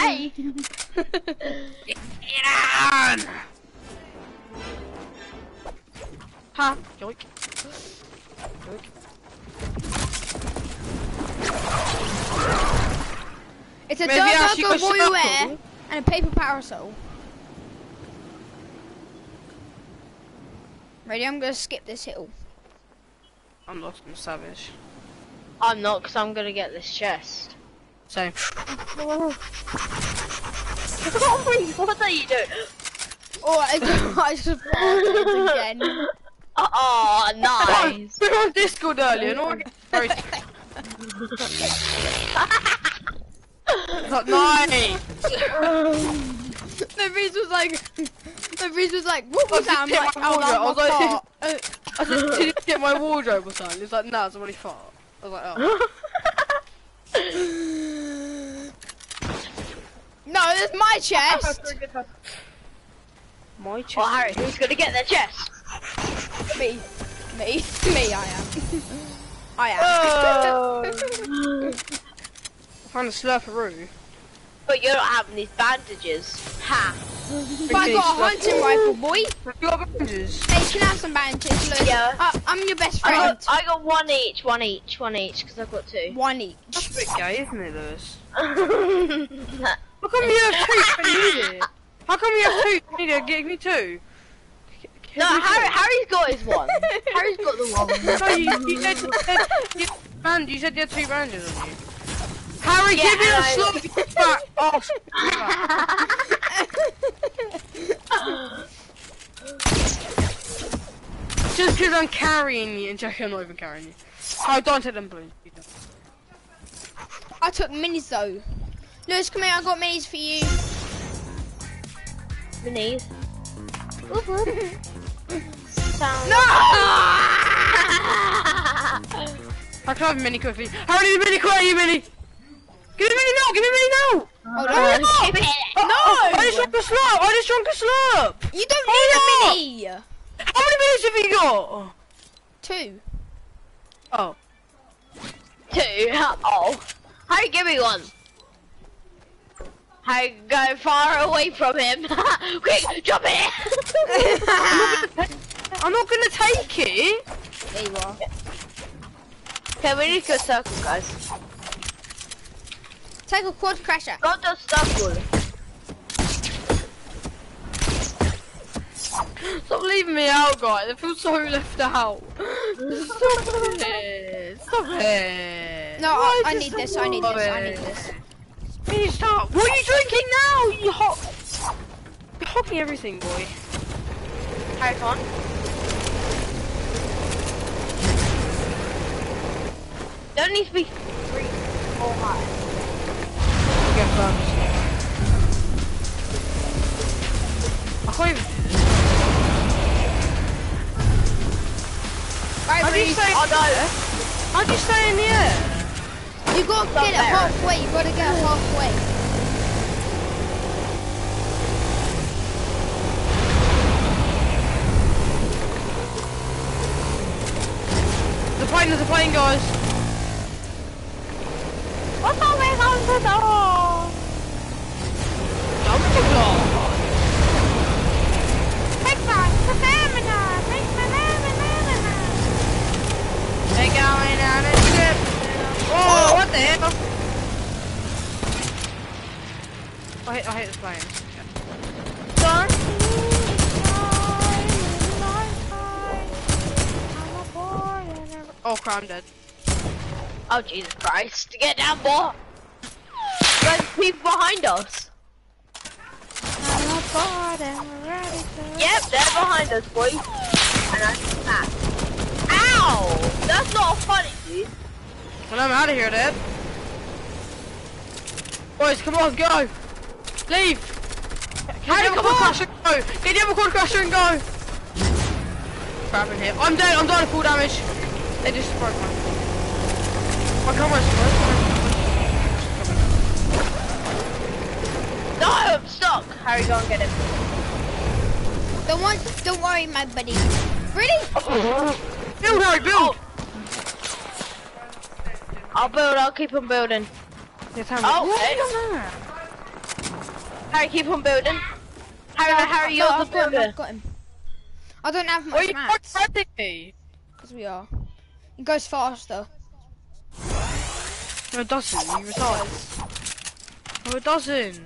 Hey! Get on! Ha! Yoink. Yoink. It's a Maybe I dark should purple go boy wear and a paper parasol. Ready? I'm gonna skip this hill. I'm lost and savage. I'm not, because I'm going to get this chest. Same. what are you doing? Oh, I, I just farted again. Oh, nice. We were on Discord earlier, and all I get very It's like, nice! The Reese was like, the Reese was like, what was I that? I'm just like, hit my oh, wardrobe. I was that like- was fart. Uh, I said, did you get my wardrobe or something? He's like, nah, somebody fart. I was like, oh. No, it's my chest. My chest. Well, Harry, who's going to get the chest? me, me, me. I am. I am. Oh. I found a slurperoo. But you're not having these bandages. Ha. But I got a hunting rifle, boy. You got bandages? Hey, you can have some bandages, Lewis. Yeah. Uh, I'm your best I friend. got, I got one each, one each, one each, because I've got two. One each. That's a bit gay, isn't it, Lewis? No, How come you have two? I need it. How come you have two? I need it. Give me two. Give me Harry, two. Harry's got his one. Harry's got the one. No, you, you said, you said, you, band, you said you had two bandages on you. Harry, Yeah, give me the I- slot back off. Just because I'm carrying you and Jackie, I'm not even carrying you. Oh, don't take them balloons. I took minis though. Lewis, come here. I've got minis for you. Minis. Sound. No! I can have a mini quickly. How many mini quick you mini? Give me a mini now, give me a mini now! Oh, no. keep it. Oh, I just drunk a slurp, I just drunk a slurp! You don't Oh, need a mini. How many minis have you got? Two. Oh. Two. Oh. Harry, give me one. Harry, go far away from him. Quick, drop it. I'm not gonna take it! There you are. okay, we need to go circle, guys. Take a quad crasher. Go to circle. Stop leaving me out, guys. I feel so left out. Stop it. Stop it. No, Why I, I need this. I need this. I need this. Please stop. What are you drinking now? You hot. You're hogging everything, boy. Harry, come on. Don't need to be three or high. Get first. I can't even. Right, How do you stay? Oh no. How do you stay in the air? You gotta Stop get it there. halfway. You gotta get it halfway. The plane, there's a plane, guys. What's going on the door? Jump the block. Take my stamina. Take my stamina. They're going on a trip. Oh, what the hell? I hit, I hit this plane. Oh crap, I'm dead. Oh Jesus Christ! Get down, boy. There's people behind us. Yep, they're behind us, boys. And I that. Ow! That's not funny, dude. Well, I'm out of here, Dad. Boys, come on, go. Leave. Get the other quad crasher and go. Get the other quad crasher and go. Crap in here. I'm dead. I'm dying of full damage. They just broke my. My camera's No, I'm stuck. Harry, go and get him. Don't want. Don't worry, my buddy. Really? Build, Harry, build. Oh. I'll build. I'll keep on building. Yeah, tell. Oh, What hey. is that? Harry, keep on building. Harry, no, Harry, you're the I've got him, builder. I've got him. I don't have Why much you mats, fighting me? because we are. It goes faster. No, it doesn't. You retarded. No, it doesn't.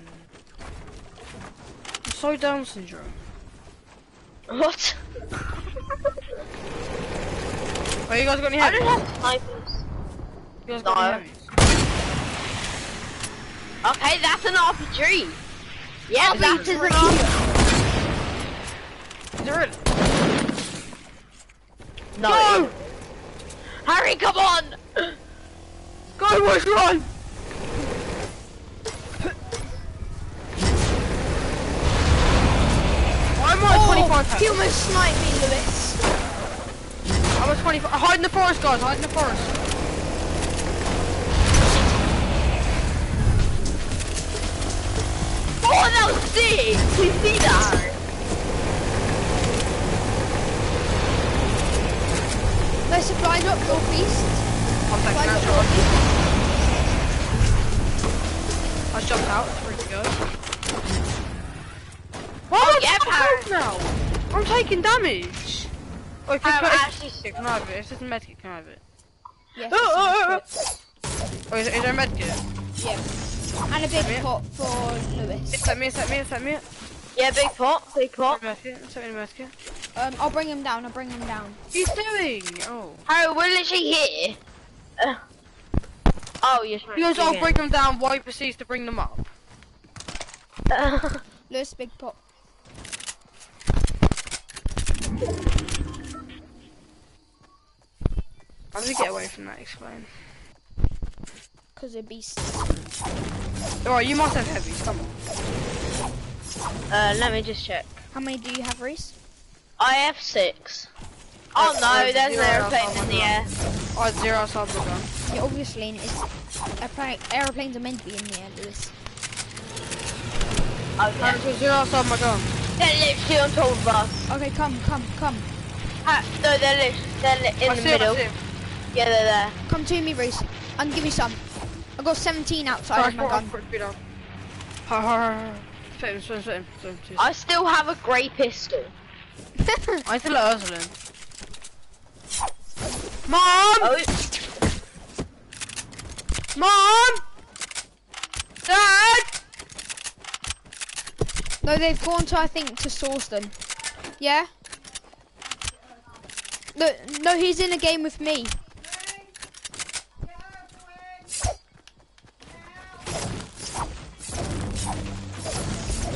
I'm so Down syndrome. What? Wait, you guys got any I heavies? don't have snipers. You guys got any heavies? Okay, that's an RPG. Yeah, RPG. that is an RPG. Is it really? No. Go! Harry, come on! Go, boys, run! I'm on 25 He almost sniped me, Lewis. I'm at 25. Hide in the forest, guys. Hide in the forest. Oh, that was sick! We see that. No supply drop northeast. I'm taking Supply that drop northeast. I jumped out. It's pretty good. Oh, yeah, I'm Harry. dead now. I'm taking damage. Oh, can, I'm can, actually can I have it? It's just a medkit. Can I have it? Yes. Oh, oh, oh, oh. it's Oh, is, is there a medkit? good. And a big pot for Lewis. Set me, set me, set me. Yeah, big pot, big pot. Medkit. Set medkit. Um, I'll bring him down. I'll bring him down. What are doing? Oh. Harry, we're literally here. Uh, oh, you're He goes, I'll break them down while he proceeds to bring them up. in. Lewis, big pot. How do we get away from that? Explain. Cause of beasts. Alright, you must have heavies. Come on. uh, let me just check. How many do you have, Reese? I have six. Oh Uh, no, uh, there's an airplane in my the air. I had zero outside the gun. Yeah, obviously, it's airplane, airplanes are meant to be in the air, Lewis. Oh yeah. There's a zero outside my gun. They're literally on top of us. Okay, come, come, come. Ha no, they're li they're li in I the see him, I middle. see him. Yeah, they're there. Come to me, Reese. And give me some. I got 17 outside Sorry, of my I'll gun. put it down. Ha. I still have a grey pistol. I need to let Ursula in. Mom! Oh, Mom! Dad! no, they've gone to, I think, to Sawston. Yeah? No, no, he's in a game with me.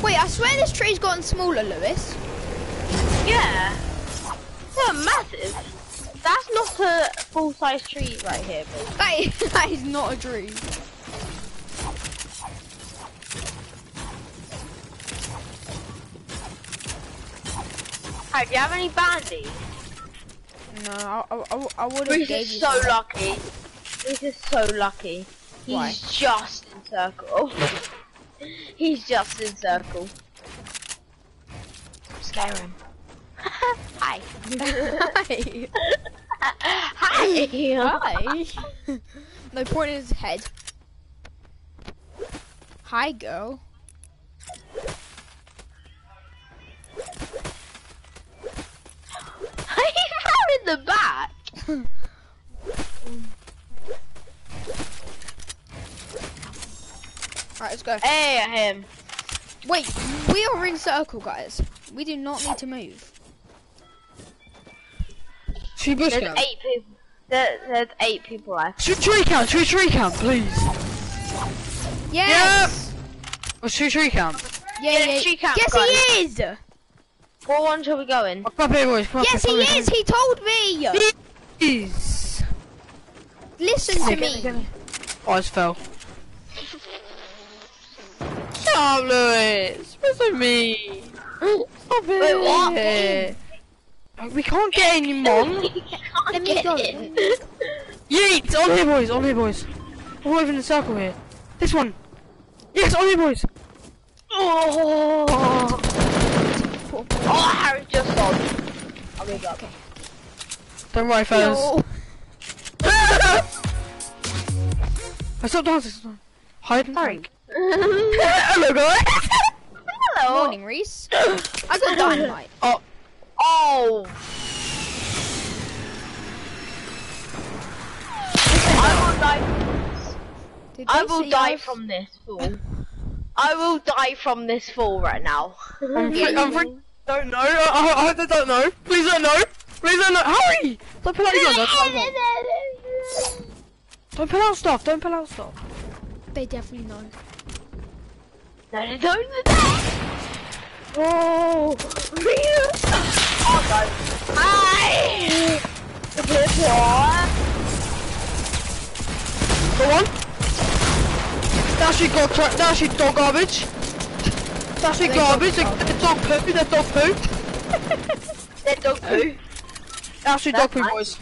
Wait, I swear this tree's gotten smaller, Lewis. yeah. They're massive. That's not a full-size tree right here, but That is, that is not a tree. Hey, do you have any bandies? No, I, I, I, would have gave is you so lucky. Reese is so lucky. He's Why? just in circle. He's just in circle. Scare him. Hi. Hi. Hi. Hi. no, point in his head. Hi, girl. He's in the back. Alright, let's go. Hey, him. Wait, we are in circle, guys. We do not need to move. Should we bush There's camp? eight people. There, there's eight people left. Should tree camp? Should we tree camp, please? Yes. Or should we tree camp? Yeah, Yeah, yeah. tree camp, yes, guys. he is. What one shall we go in? Oh, come here, boys. Come Yes, here, he come is. He told me. here. Please. Listen to me. Oh, I just fell. Shut up, Lewis. What's with me? Stop it. Wait, what? Oh, We can't get any mon. Let me Get go. in. Yeet! On here, boys. On here, boys. I'm not even in the circle here. This one. Yes, on here, boys. Oh, oh, ah, Harry just on. I'll move up. Don't worry, fellas. No. I stopped dancing. Stop. Hide and Sorry. Hello, guys. Hello. Morning, Reese. I got dynamite. Oh, Oh. I will die. Did I will die us? from this fall. I will die from this fall right now. I'm free. I'm free. Don't know. I, I, I don't know. Please don't know. Please don't know. Hurry! Don't pull out your gun. Don't pull out your gun. Don't pull out stuff. Don't pull out stuff. They definitely know. No, no, no, no. Oh, oh God. Hi. What? Go on. That's your dog crap. That's your dog garbage. That's your garbage. dog The, the dog poo. The dog poo. That dog poo. That's your dog poo, nice. boys.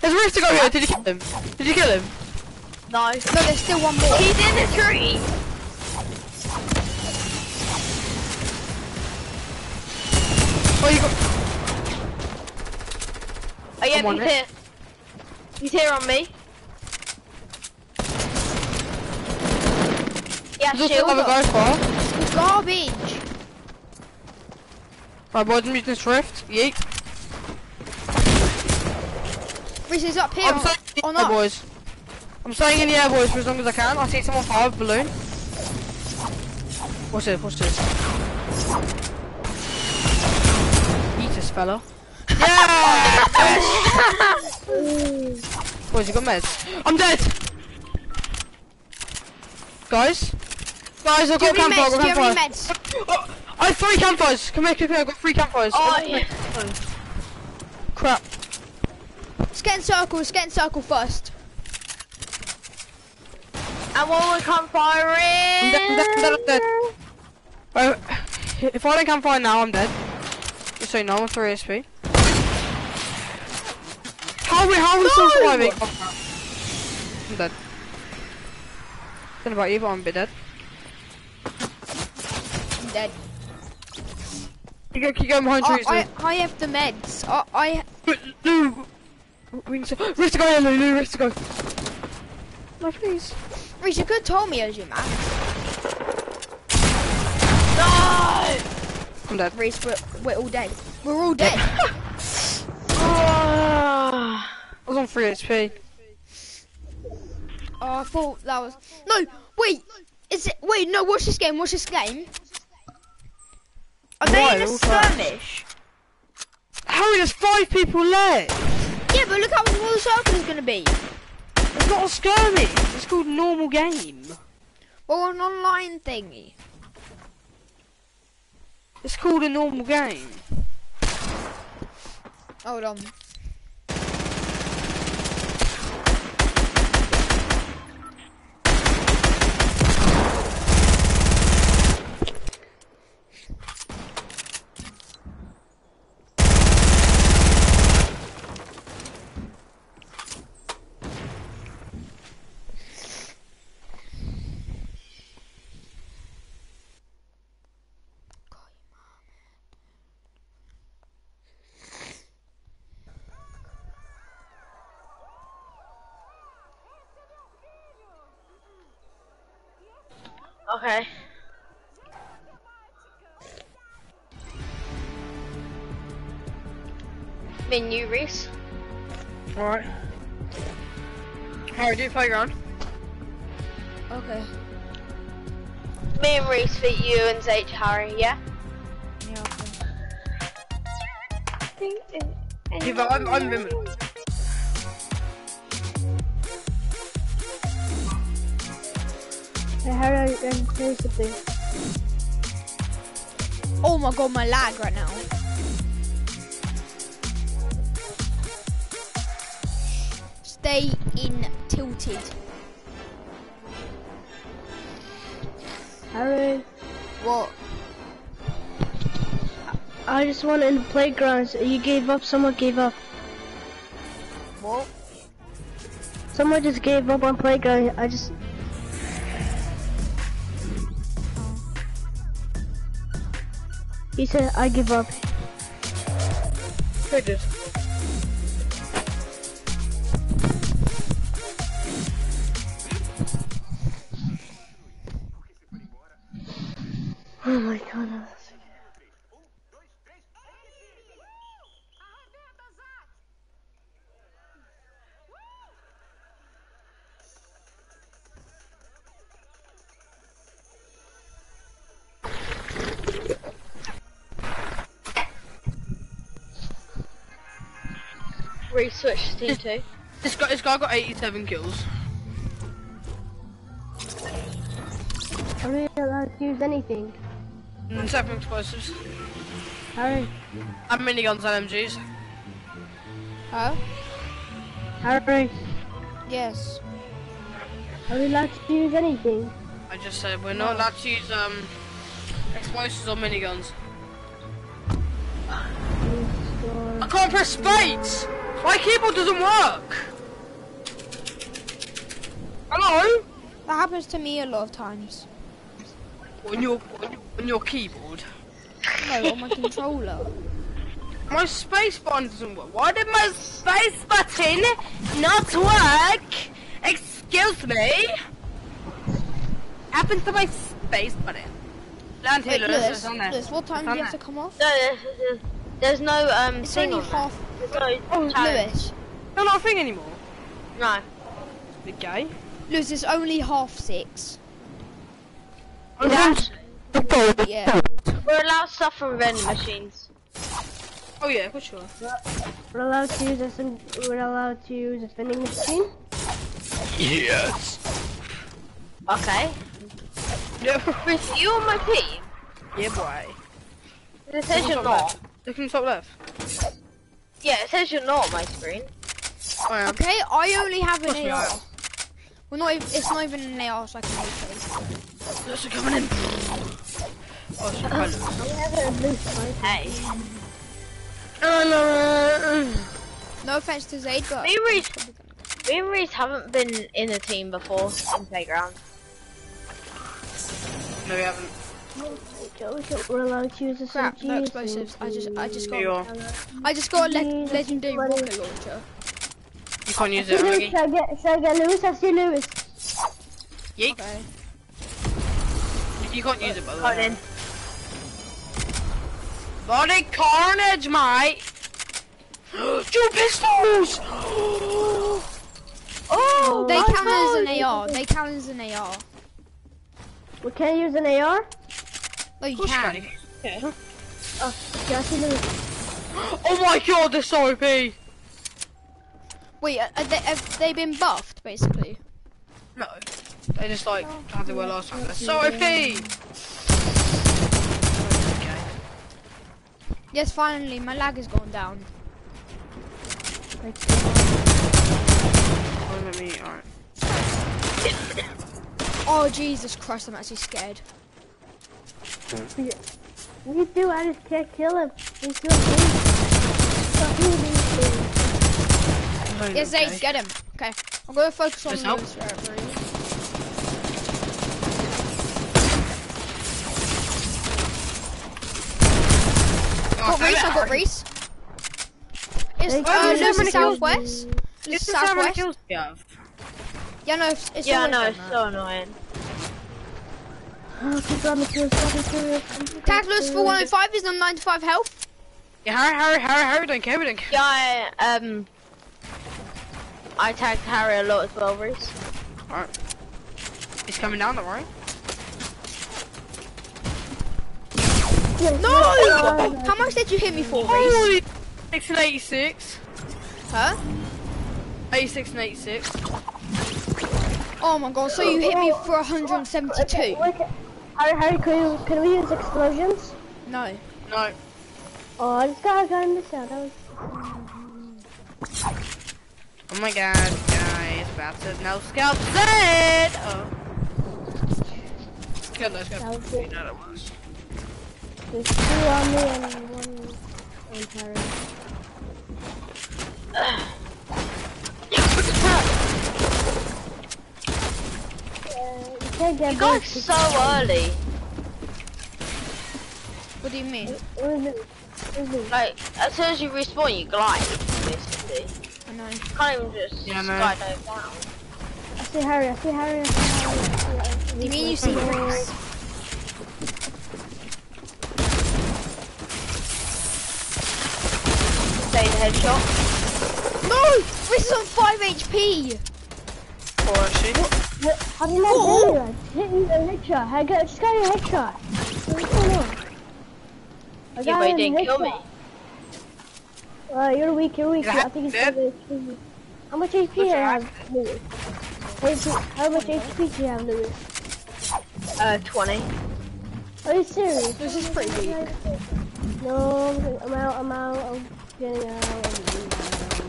There's a rift to go here. Did you kill him? Did you kill him? No. No, there's still one more. He's in the tree. Oh, you got. Oh yeah, he's it. here. He's here on me. Yeah, There's also shield. another guy far. Garbage. Right, boys, I'm using this rift. Yeet. Reese is up here. I'm on- staying in on the air, boys. I'm staying in the air, boys, for as long as I can. I see someone fire with a balloon. What's this? What's this? Eat this fella. Yeah! boys, you got meds. I'm dead! Guys? Guys, I've got have any campfire. I've got have any campfire. Oh, I have three campfires. Come here, come here, I've got three campfires. Oh, yeah. Crap. Let's get in circle. Let's get in circle first. And when we come firing. I'm dead, I'm dead, I'm dead, I'm dead. Oh, if I don't campfire now, I'm dead. You know, I'm 3 SP. How are we, how are we still surviving? Oh, I'm dead. Don't know about you, but I'm a bit dead. I'm dead. You go, keep going behind I, trees. I, I have the meds. I, I Lou, we can say, Rift to go, Lou, Lou, to go. No, please. Reese, you could have told me as you man. I'm dead. Reese, we're, we're all dead. We're all dead. I was on 3 HP. oh, I thought that was no. Wait, is it? Wait, no. Watch this game. Watch this game. Are they Why? in a All right. skirmish? Harry, there's five people left. Yeah, but look how small the circle is gonna be. It's not a skirmish. It's called normal game. Or an online thingy. It's called a normal game. Hold on. Okay. Menu, Reese. Alright. Harry, do playground. Okay. Me and Reese fit you and Zach Harry, yeah? Yeah. Yeah, but I'm, I'm Vim. I'm Oh my god, my lag right now. Stay in tilted. Harry, What? I just went in the playgrounds. You gave up. Someone gave up. What? Someone just gave up on playground. I just. He said, I give up. They 16 too. This guy, this guy got 87 kills. Are we allowed to use anything? Mm, except for explosives. Harry. And miniguns and MGs. Huh? Harry. Yes. Are we allowed to use anything? I just said we're not allowed to use um explosives or miniguns. I can't press spades! My keyboard doesn't work! Hello? That happens to me a lot of times. On your, on your, on your keyboard. No, on my controller. My space button doesn't work. Why did my space button not work? Excuse me? Happens to my space button. Land Wait, here, Lewis, Lewis. Lewis, what time do you have to come off? No, there's, there's, there's no um It's only half. there. There's Oh, challenge. Lewis. No, not a thing anymore. No. The gay. Lewis, it's only half six. Is that- Yeah. We're allowed stuff from vending machines. Oh yeah, for sure. We're allowed to use a sim- we're allowed to use a vending machine. Yes. Okay. Yeah, Chris, you on my team? yeah boy. It says you're Top not. Look in the top left. Yeah, it says you're not on my screen. I am. Okay, I only have an Push me AR. Well, not even, it's not even an AR, so I can AK. Lewis are coming in. Oh, shit, hi, Lewis. We have a blue spike. Hey. Hello. No offense to Zaid, but Me and Reese, me and Reese haven't been in a team before in playground. No, we haven't. We're allowed to use a crap, no explosives. I just, I just got, are. I just got a le Please, legendary rocket launcher. You can't use it, Lewis, should I get, should I get Lewis? I see Lewis. Yeet. Okay. You can't use it, by the Hold way. in. Body carnage, mate! Dual pistols! Oh, They oh, count as an AR. They count as an AR. We can't use an AR? No, you Push can. Maggie. Oh, yeah, I see Lewis. Oh my god, they're so OP! Wait, uh, are they, have they been buffed, basically? No. They just like how they were last time. They're so OP! Okay. Yes, finally, my lag has gone down. Oh, let me, alright. Oh, Jesus Christ, I'm actually scared. Me too, I just can't kill him. He's so big. Stop moving things. Yes, Zaid, get him. Okay, I'm gonna focus on Just help. Lewis wherever he is. Oh, Got Reese, I got Reese. It's, Thank uh, you. Lewis How many is southwest. Lewis This is is how many southwest. kills we have. Yeah, no, it's, it's yeah, I always it's so annoying. Oh, keep on the kills, stop the kills. Tax Lewis for 105, he's on 95 health. Yeah, Harry, Harry, Harry, Harry, don't care, we don't care. Yeah, I, um, I tagged Harry a lot as well, Reese. Alright. He's coming down, though, right? No! How much did you hit me for, Reese? Holy! 6 and 86. Huh? 86 and 86. Oh my god, so you hit me for 172. Wait, Harry, Harry, can we, can we use explosions? No. No. Oh, I just got a gun in the shot. That was... Oh my god, guys, about to no scout Z! Oh. Good, let's go. That was it. No, that was. There's two on me and one on Harry. Uh, you got so early. What do you mean? Mm-hmm. Like, as soon as you respawn, you glide, basically. I know. You can't even just yeah, slide down. I see Harry, I see Harry, I see Harry. I. You mean you see Grace? Stay the headshot. No! this is on 5 HP! Or is? What? How did I do that? Hit you a headshot. I got, just got a headshot. What's going on? I Yeah, got but he a didn't kill me. headshot. Uh, you're weak, you're weak. I think five HP. How much HP do you have? HP, how much HP do you have, Lewis? Uh, 20. Are you serious? This is pretty weak. No, I'm out, I'm out, I'm getting out, I'm getting out.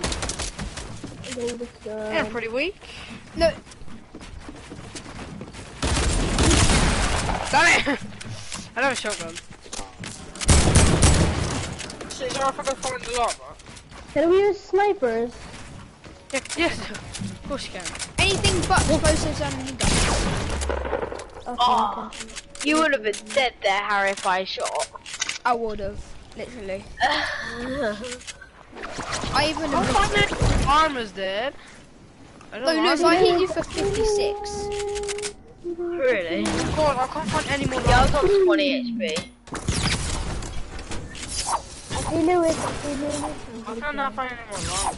I'm getting this gun. Yeah, pretty weak. No, Damn it! I have a shotgun. So, is there if I go find the lava? Can we use snipers? Yeah, yes, of course you can. anything but explosives and guns. Okay, Oh. okay. You would have been dead there, Harry, if I shot. I would have, literally. I even I'm finding armor's dead. I No, don't know. Lewis, I hit you for 56. Really? God, I can't find any more Yeah, I lava. was on 20 HP. Hey Lewis, hey Lewis. I cannot find any more lava.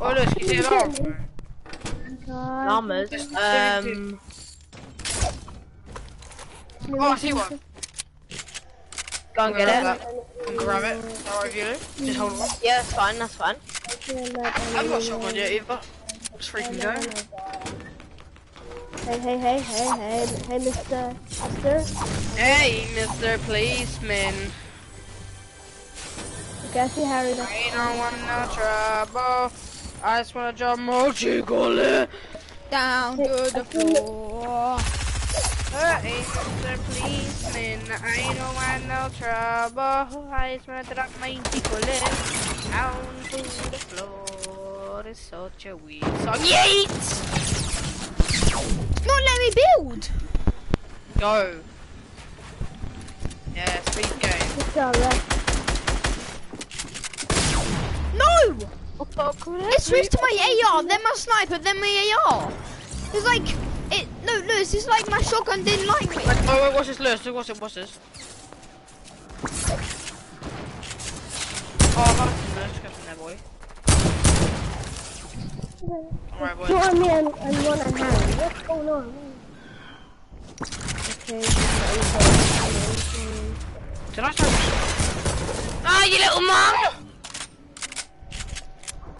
Oh, look, you see the armor? Llamas. Um, Oh, I see one. go and get it. I'll grab it. Is that alright with you? Just hold on. Yeah, that's fine, that's fine. I've got shotgun yet either. Just freaking go. Hey, hey, hey, hey, hey, hey, Mister, Mister. Hey, Mr. Policeman. Okay, I see Harry. I don't want no trouble. I just wanna jump more jiggle. Down to the floor. Hey, Mr. Policeman. I don't want no trouble. I just wanna drop my jiggle down to the floor. It's such a weird song. Yeet! Not let me build! Go. Yeah, speed game. Let's go, right? No! It switched to my AR, then my sniper, then my AR. It's like, it, no, Lewis, it's like my shotgun didn't like me. Wait, wait, wait, watch this, Lewis. Watch it, watch this. Oh, I got it. Lewis, go from there, boy. Alright, Two on me and, and one on Harry. What's going on? Okay. Did I start? Ah, you little mum!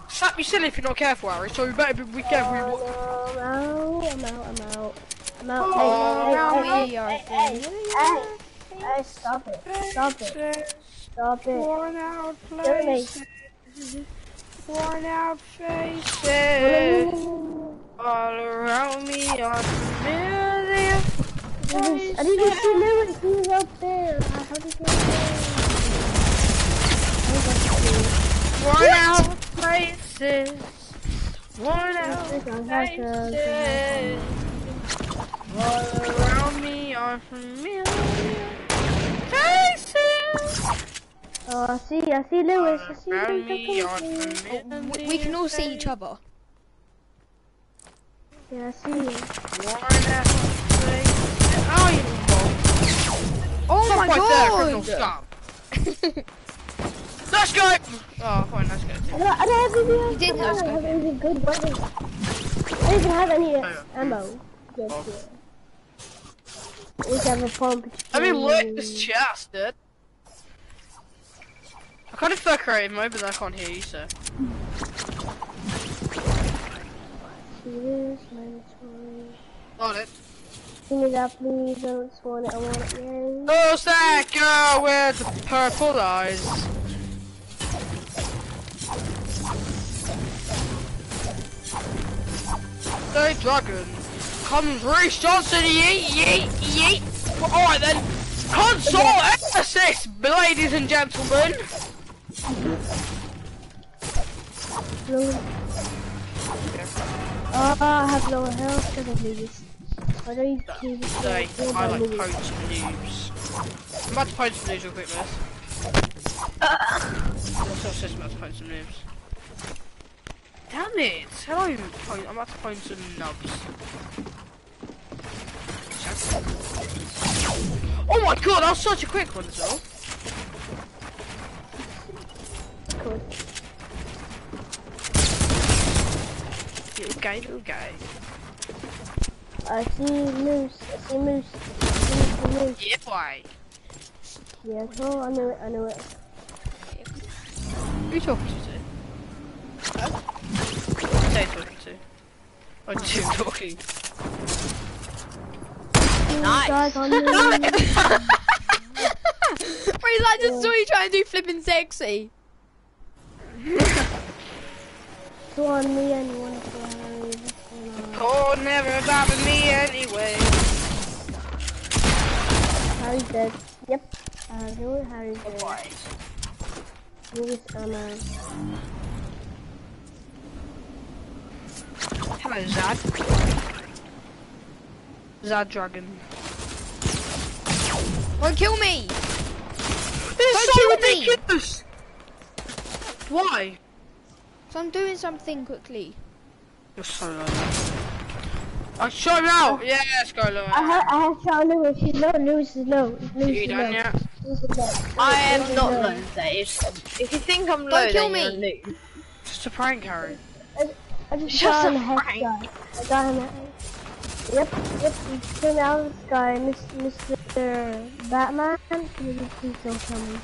Slap you silly if you're not careful, Harry. So you better be, be careful. Oh, with what- no, I'm out, I'm out, I'm out. I'm out. Oh, hey, hey, hey, we are hey, hey, hey, hey, stop it. Stop it. Stop it. Worn out Kill me. places, worn out faces, all around me are familiar. I didn't see Lewis. He was up there. How did he get there? Worn out places, worn out faces, all around me are familiar faces. Oh, I see. I see Lewis. I see Around me are Lewis. familiar We, we can all see each other. Yeah, I see him. Worn out places. Oh, you Oh Stop my right there, criminal god! scum. Let's go! Oh, fine, let's go. I don't, I don't have any. You did I don't have have any good weapons. I don't even have any oh, yeah. ammo. Just yet. We have a pump. Let me look this chest, dude. Kind of feel creative mode, but I can't hear you, so. See this, minus one. Got it. Give me that, please. Don't want it. I want it now. Who's that girl with the purple eyes? The dragon comes Reese Johnson, yeet, yeet, yeet. Alright then, console assist, ladies and gentlemen. Lower. Oh, I have lower health because of these. Why don't it Say, going? I like some noobs. I'm about to post some noobs real quick, miss. What's your system about to post some noobs? Damn it! Hello, I'm about to post some nubs. Oh my god, that was such a quick one as well. Discord. Little guy, little guy. I see moose. I see moose. I see moose. moose. Yeah, why? Yeah, cool. I know it. I know it. Who are you talking to? Huh? Who's they talking to? Or oh, two talking? Nice. Wait, I that just saw you trying to do, flipping sexy? Two on me and one for Harry. This one, Oh, never bothered me anyway. Harry's dead. Yep. Uh, do it. Harry's dead. Use Emma. Hello, Zad. Zad Dragon. Don't kill me. This Don't is so kill me. Ridiculous! Why? So I'm doing something quickly. You're so low. I oh, shot him out! Oh. Yeah, let's go, low. I have, I have shot Lewis. She's low. Lewis is low. Lewis You is done low. yet? Lewis is low. I am not low. low, Dave. If you think I'm low, kill then me. you're a. Just a prank, Harry. I just Shut shot him a head Frank. I got him. Yep, yep. He came out of the sky, Mr. Mr. Batman. Please, please don't kill me.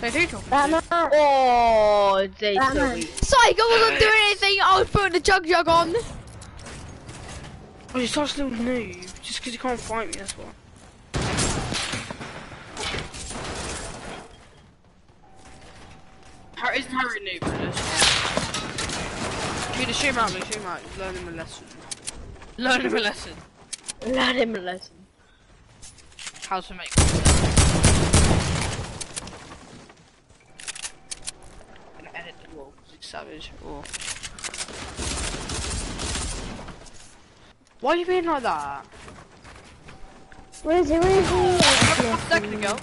So who talking. Oh, they so Batman. Psych, I wasn't doing anything. I was putting the chug jug on. Oh, you're such a little noob. Just because you can't fight me, that's why. Harry, isn't Harry a noob for this? You just shoot him out, Luke, shoot him out. Learn him a lesson. Learn him a lesson. Learn him a lesson. How to make gonna edit the wall because it's savage. Or why are you being like that? Where is he? Where is he? A Oh, second ago.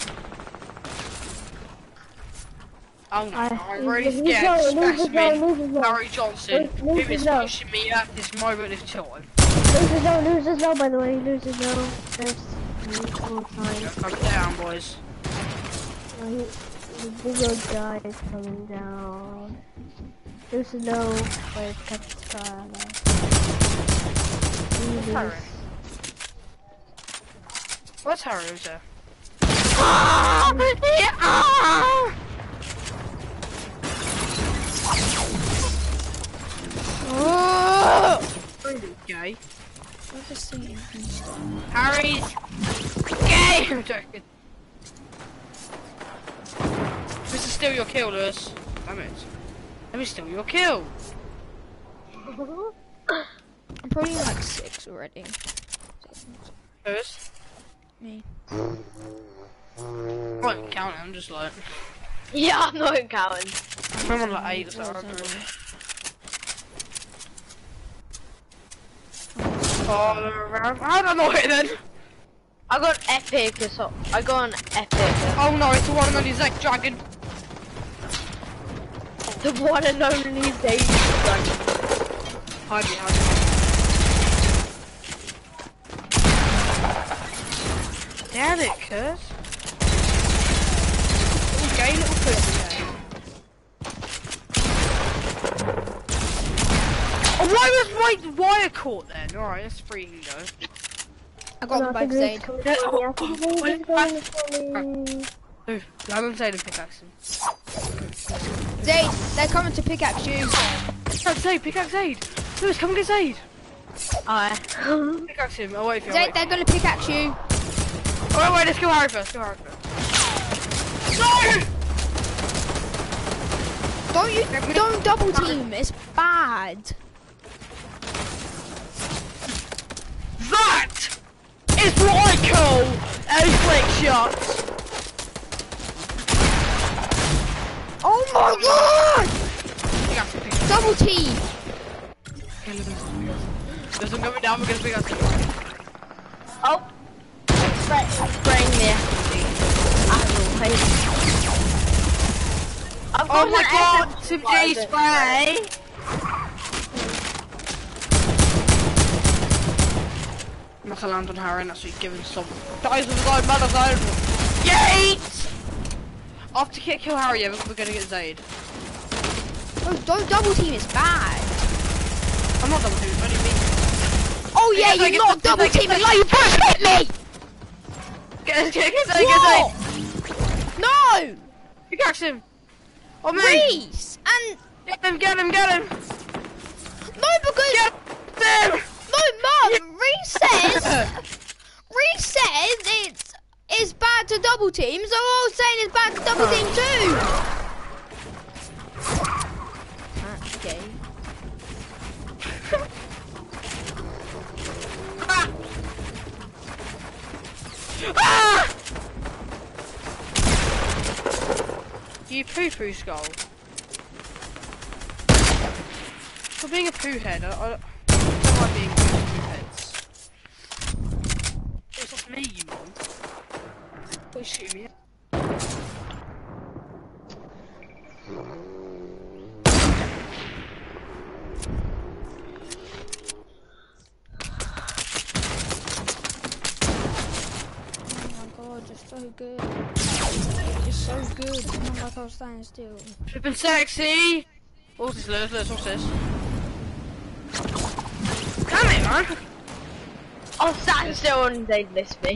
Oh no, I- I'm really lose scared. his zone, lose his zone, lose his Specimen zone. Harry Johnson, Lose- who lose is pushing me at this moment of time. Loses no, loses no, by the way, loses no. First, full time. Come down, boys. Oh, the big old guy is coming down. There's no, but it's cut the sky. Harry? What's Harry over there? Gay. Harry's gay. I'm joking. This is still your kill, Lewis. Damn it. Let me steal your kill. I'm probably like six already. Lewis. Me. I'm not count it, I'm just like. Yeah, I'm not counting. I'm on like eight or something. Oh, they're around. How did I know it then? I got epic assault. I got an epic. Oh no, it's the one and only Zack Dragon. The one and only Daisy Dragon. Hide me, hide me. Damn it, Kurt. Little gay little pussy. eh? Oh, why was my wire caught then? Alright, let's freaking go. I got them both Zaid. Oh, I haven't said a pickaxe him. Zaid, they're coming to pickaxe you. Pickaxe Zaid, pickaxe Zaid! Lewis, come and get Zaid! Aye. Pickaxe him, I'll wait for you. Zaid, they're gonna pickaxe you. Oh, wait, wait, let's kill Harry first, kill Harry first. No! Don't you, don't double team, it's bad. That is what I call a flick shot! Oh my god! Pickaxe him, pickaxe him. Double team. Okay, Lewis, Lewis. Lewis, I'm going down, we're gonna pickaxe him. Oh. Spray, spraying the SMG. I will pay. I've Oh my an god, SMG some but I G don't spray! I'm gonna land on Harry, and that's what you're giving some. Dies with a guy, mother zone! Yeet! After kick kill Harry, yeah, we're gonna get Zaid. Oh, don't double team, it's bad. I'm not double teaming, only me. Oh yeah, you're not double teaming. Like you first hit me. Get, get, get, get, get, What? No, Pickaxe him! Oh me! Reese, and Get him, get him, get him! no because Get him! no, Mum. Reese says Reese says it's it's bad to double teams, I was saying it's bad to double team too. Okay. Ah! You poo poo skull. For being a poo head, I, I, don't like being poo heads. It's not me, you mum. Don't shoot me. Oh my god, you're so good. You're so good. It's not like I was standing still. Flippin' sexy! What's this, Lewis? Lewis, what's this? Damn it, man! I'll stand still and they'd miss me.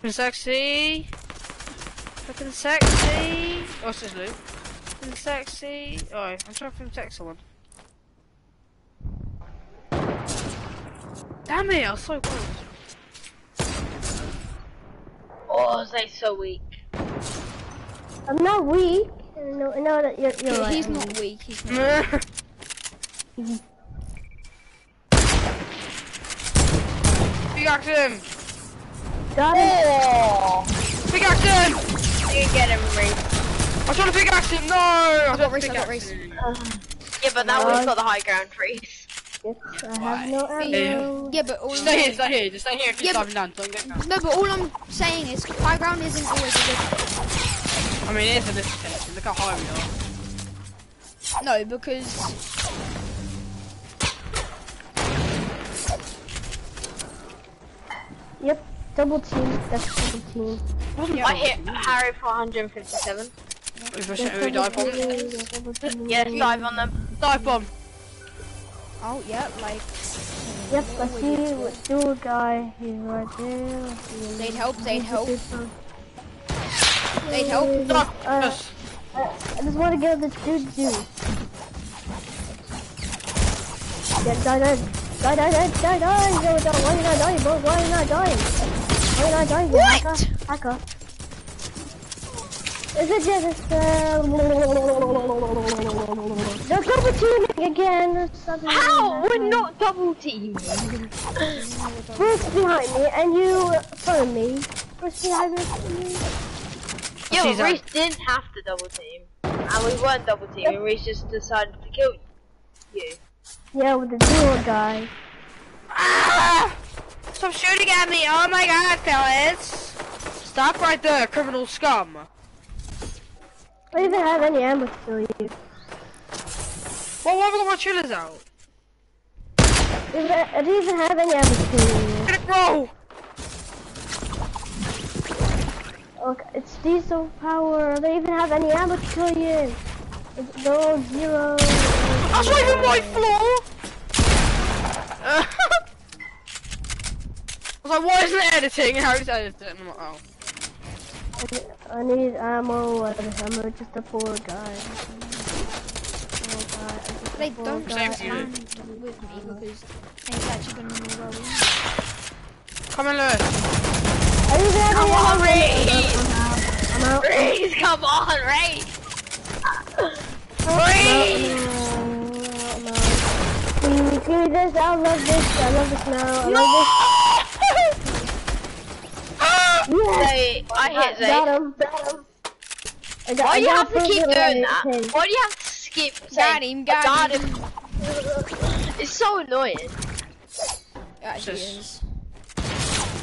Flippin' sexy! Flippin' sexy! What's this, Luke? Flippin' sexy! Oh, I'm trying to flippin' text someone. Damn it, I was so close. Oh, they so weak. I'm not weak. No, no, that you're, you're right. he's I'm not weak. He's not. Pickaxe him! Got it. Oh, Pickaxe him! you get him, Reese. I'm trying to pickaxe him! No! I got Reese, I got Reese. Yeah, but now we've got the high ground, Reese. Yes, I have no Yeah. ammo. Yeah, but all Just I'm stay here, saying, stay here, just stay here, keep Yeah, diving down, don't get down. no, but all I'm saying is high ground isn't always a good. I mean, it is in this case, look how high we are. No, because Yep, double team. That's double team. Wasn't I hit Harry for 157. If I Yes, should we dive bomb? yes, double team. Yes, dive on them. Dive bomb! oh yeah, like Yep, I see what dual guy. He's right there. they'd help, they'd help, They'd they'd help. Dive! Uh, Yes! I, I just want to get this dude dude. Yeah, die, die, die, die, die, die, die. Yo, yo, why you not dying, bro? Why you not dying? Why you not dying? What? Hacker, hacker. Is it just uh? They're double teaming again. How? We're not double teaming. First behind me, and you follow me. First behind me. Yeah, She's but on. Reese didn't have to double team. And we weren't double teaming, Reese just decided to kill you. Yeah, with the dual guy. Ah! Stop shooting at me! Oh my god, fellas! Stop right there, criminal scum! I don't even have any ammo to kill you. Well, why I got my chillers out? I don't even have any ammo to kill you. Get it, bro! Okay, it's diesel power. I don't even have any ammo to kill you. It's no zero. That's not even my floor! I was like, why isn't it editing? How is it editing? I'm like, oh. I need ammo. I don't ammo. Just a poor guy. Poor guy. I'm just a They don't guy. Same to you. land with me because he's actually gonna roll in. Come on, Lewis. I don't even have Come on, ammo. Reese! I'm out. Reese, come on, Reese! Reese! Can we do this? I love this. I love this now. I love this. Yes! Zay, I hit Zay. Got him. Got him. I got, Why do you have to keep doing that? Why do you have to skip Got him, "I got him. him"? It's so annoying. It actually Just- is.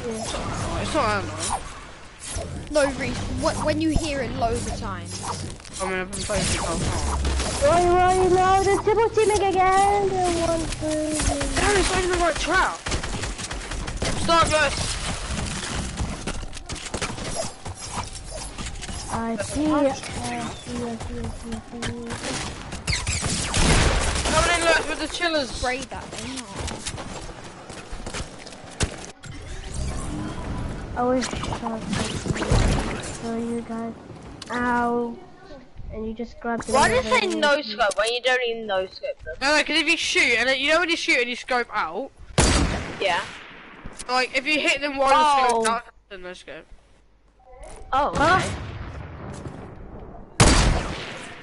It's not annoying. No, Reese, wh- when you hear it loads of times. I mean, I've been playing for half Roy, Roy, no, the triple teaming again. The one, two, three. Damn, it's not even the right trap. I see it. I see it. Coming in, look, with the chillers. Spray that thing. I wish you guys. Ow. And you just grab the. Why do you say no scope when you don't even no scope? No, no, because if you shoot, and you know when you shoot and you scope out? Yeah like, if you hit them while Oh. you scope out, then no scope. Oh. Huh?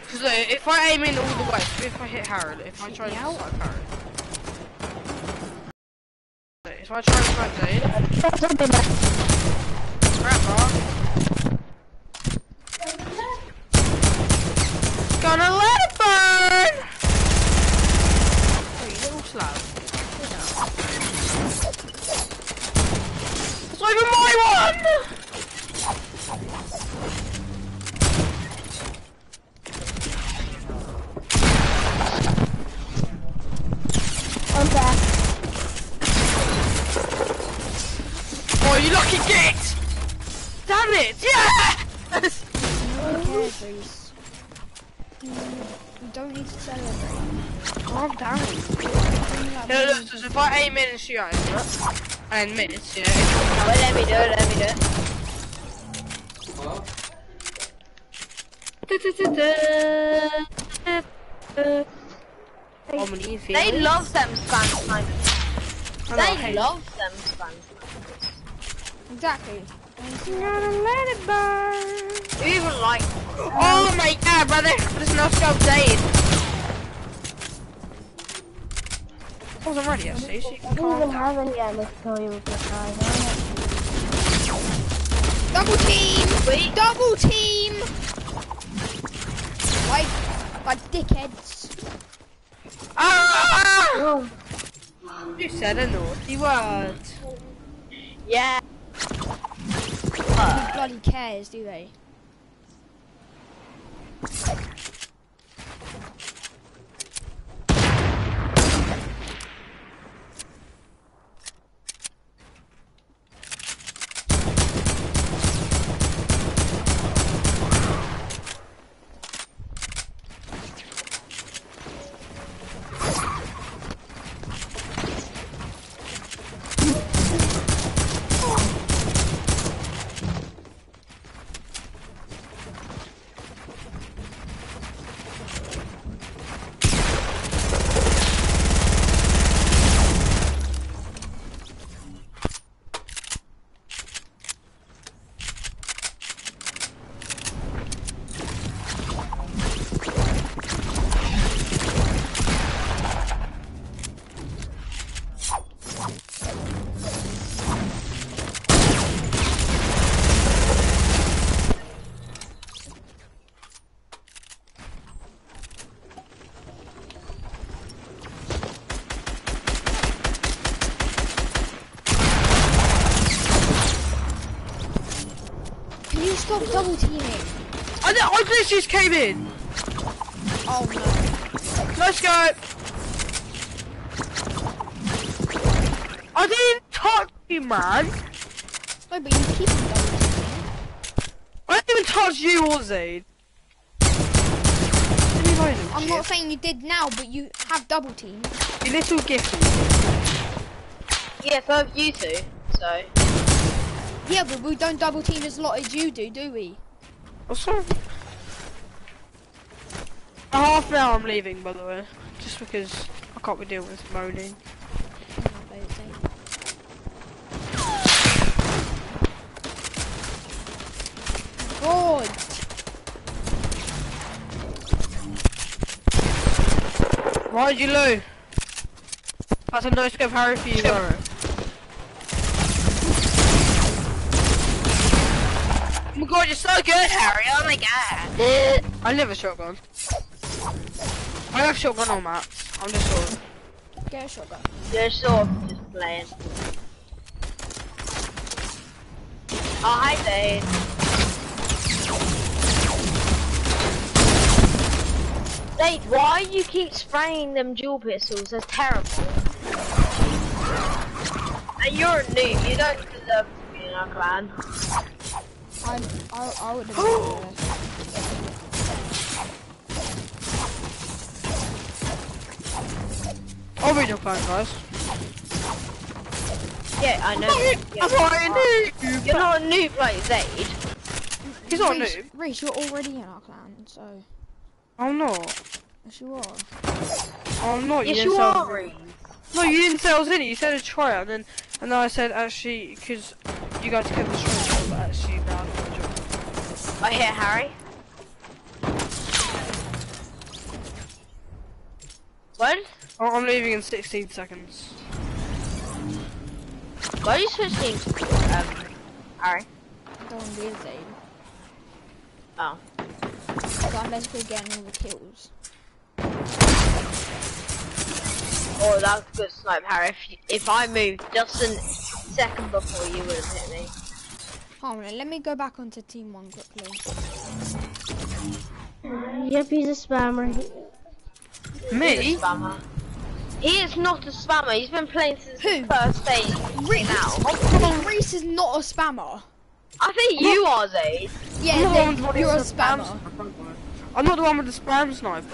Because look, if I aim in all the way, if I hit Harold, if I try to Yeah. snipe Harold. If I try to snipe Zaid, crap, bro. Gonna let it burn! Oh, you little slab. It's not even my one! I'm back. Oh, you lucky git! Damn it! Yes! No one cares, Reese. You, you don't need to celebrate. Calm down. Only like No, no, millions so of if I aim in and shoot at him, and miss, yeah. Wait, let me do it, let me do it. Oh, knees They love them spam. I They love them spam Exactly. Gonna let it burn. Who even like Oh my god, brother! There's no scope Zaid. I wasn't ready, actually, so you I can don't calm even down. have any ammo to kill you with this guy. Double team! Wait. Double team! Like, like dickheads. Ah! Oh, You said a naughty word. Yeah. Who bloody cares, do they? Can you stop double teaming? I, know, I literally just came in. Oh no. Let's go. I didn't touch you, man. No, but you keep. I didn't even touch you or Zaid. Leave me alone, I'm not saying you did now, but you have double team. You little gifty. Yeah, so you two. So Yeah, but we don't double team as lot as you do, do we? Oh, sorry. A half an hour I'm leaving, by the way. Just because I can't be dealing with moaning. God. Why'd you lose? That's a no scope Harry for you, bro. Oh my god, you're so good, Harry. Oh my god. Uh, I never shotgun. I have shotgun on maps. I'm just sort of. Get a shotgun. you're sort of just playing. Oh hi Dave. Dave, why you keep spraying them dual pistols? They're terrible. And you're a noob, you don't deserve to be in our clan. I, I, I would have been there. I'll read your plan, guys. Yeah, I know. I'm not a noob. You're not a noob like Zaid. He's not a Reese, noob. Reese, you're already in our clan, so I'm not. yes you are. I'm not. Yes, didn't you say I was- are, Reese. No, you didn't say I was in it. You said a try and then and then I said actually because you guys kept the stream, but actually now I'm gonna. I hear oh, Harry. What? Oh, I'm leaving in 16 seconds. Why are you switching to um, Harry? I don't want to be a Zaid. Oh. So I'm basically getting all the kills. Oh, that was a good snipe, Harry. If, you, if I moved just a second before you would have hit me. Hold on, let me go back onto team one quickly. Yep, he's a spammer. He- He's a Me? spammer. He is not a spammer. He's been playing since Who? the first day Reese, now. Oh, Reese is not a spammer. I think you are, Zaid. Yeah, I'm not the one Zaid, with you're a the spam spammer. I'm not the one with the spam sniper.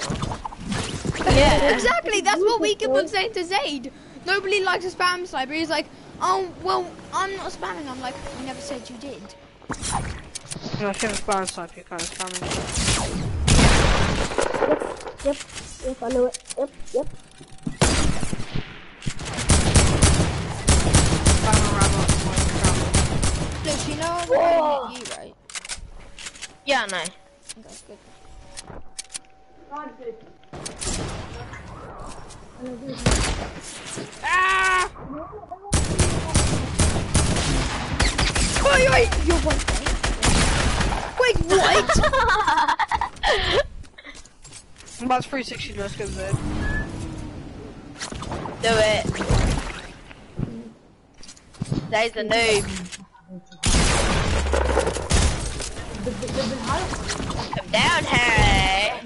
Yeah. Exactly, that's what we keep on saying to Zaid. Nobody likes a spam sniper. He's like, oh, well, I'm not spamming. I'm like, you never said you did. No, if you have a spam sniper, you're kind of spamming. Yep, yep, I know it. Yep, yep. Spamming around like my Look, you know I'm gonna hit you, right? Yeah, no. That's good. Ah! Wait, wait, you're one Wait, what? About 360 let's go there. Do it. Zaid's a noob. Come down, Harry.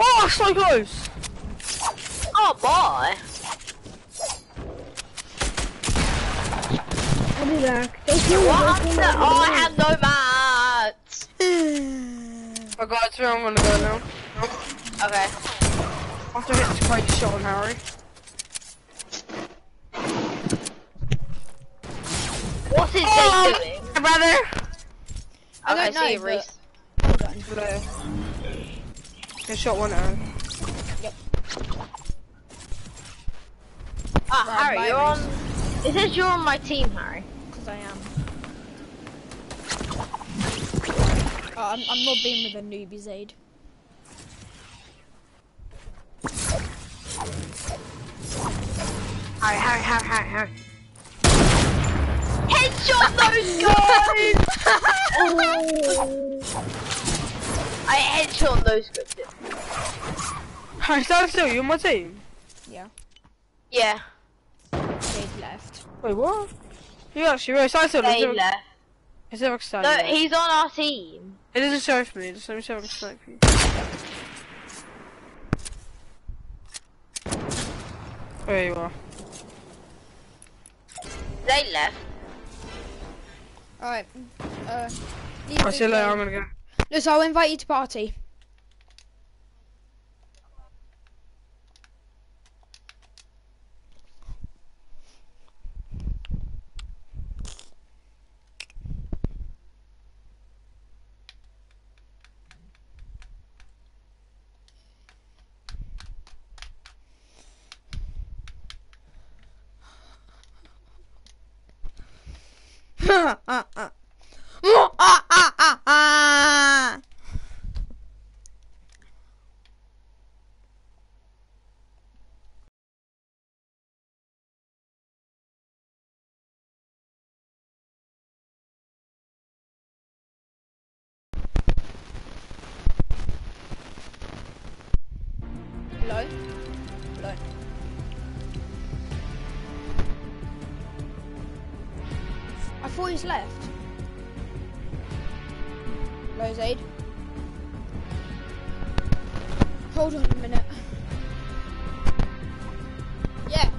Oh, so close! Oh boy. I'll be back. Don't kill me. What Don't kill me. Oh, I have no mats. Oh, guys, where I'm gonna go now. Okay. I have to hit this great shot on Harry. What is Oh, they doing? brother! I Okay, don't know, see you, Reese. There. Good shot one arrow. Ah, Right, Harry, you're on. It says you're on my team, Harry. Because I am. Oh, I'm, I'm not being with a newbie Zaid. Harry, Harry, Harry, Harry, Harry. Headshot those guys! I headshot those guys. Harry, stand still, you're on my team. Yeah, Yeah, Zaid left. Wait, what? You actually, wait, stand still. let's they left. let's see if I can stand No, he's on our team. It doesn't show for me, just let me see if I can snipe you. There you are. They left. Alright, uh, leave I'll this see you later. I'm gonna go. No, I'll invite you to party. ah, ah, ah. Ah, ah, ah, ah. Hello? Hello? Thought left. Hello, Zaid? Hold on a minute. Yeah.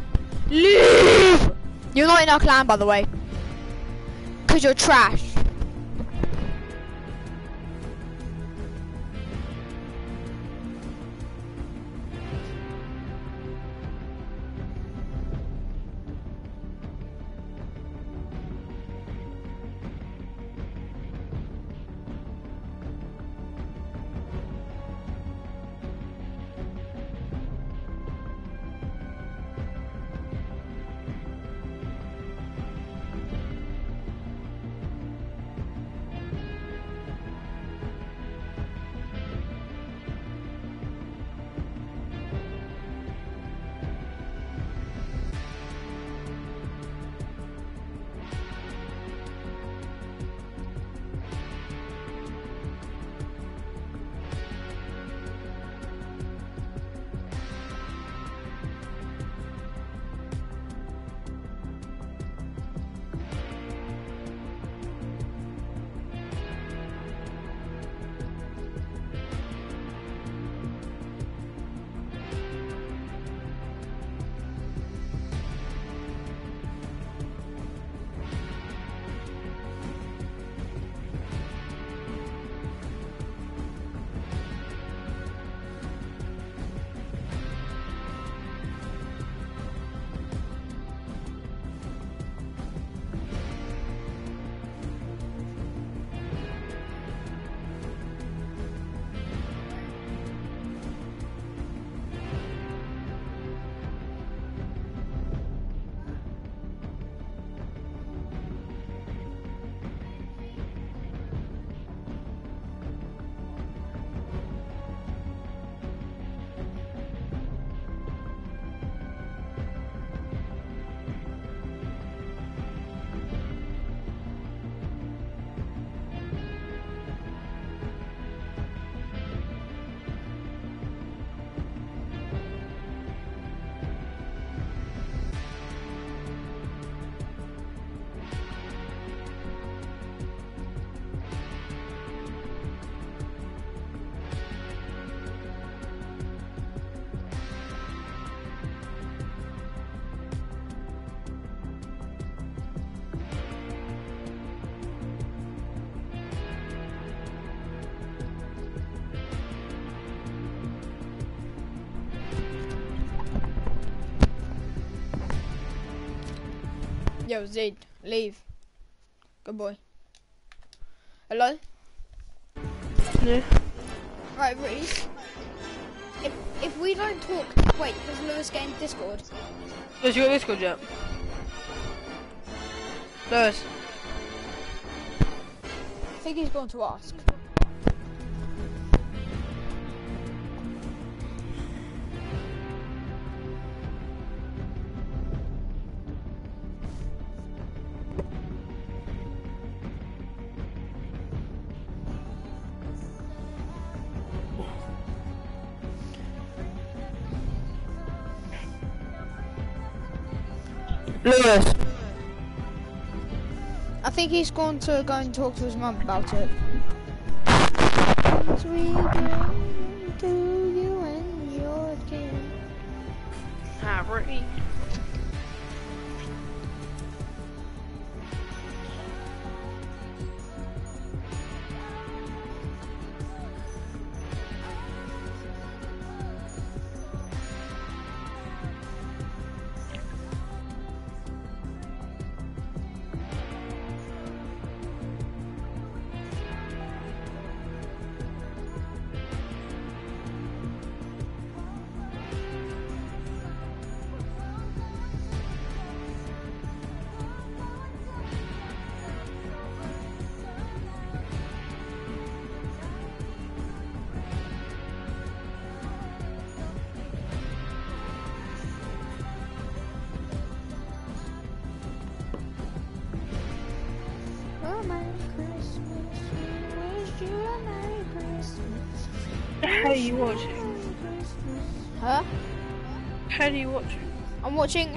Leave! You're not in our clan, by the way. Because you're trash. Yo, Zed, leave. Good boy. Hello? Yeah. Right, Reese. If if we don't talk, wait, does Lewis get in Discord? Lewis, you got Discord yet? Lewis. I think he's going to ask. Lewis. I think he's going to go and talk to his mum about it. Sweet dream you and your kin. Harry.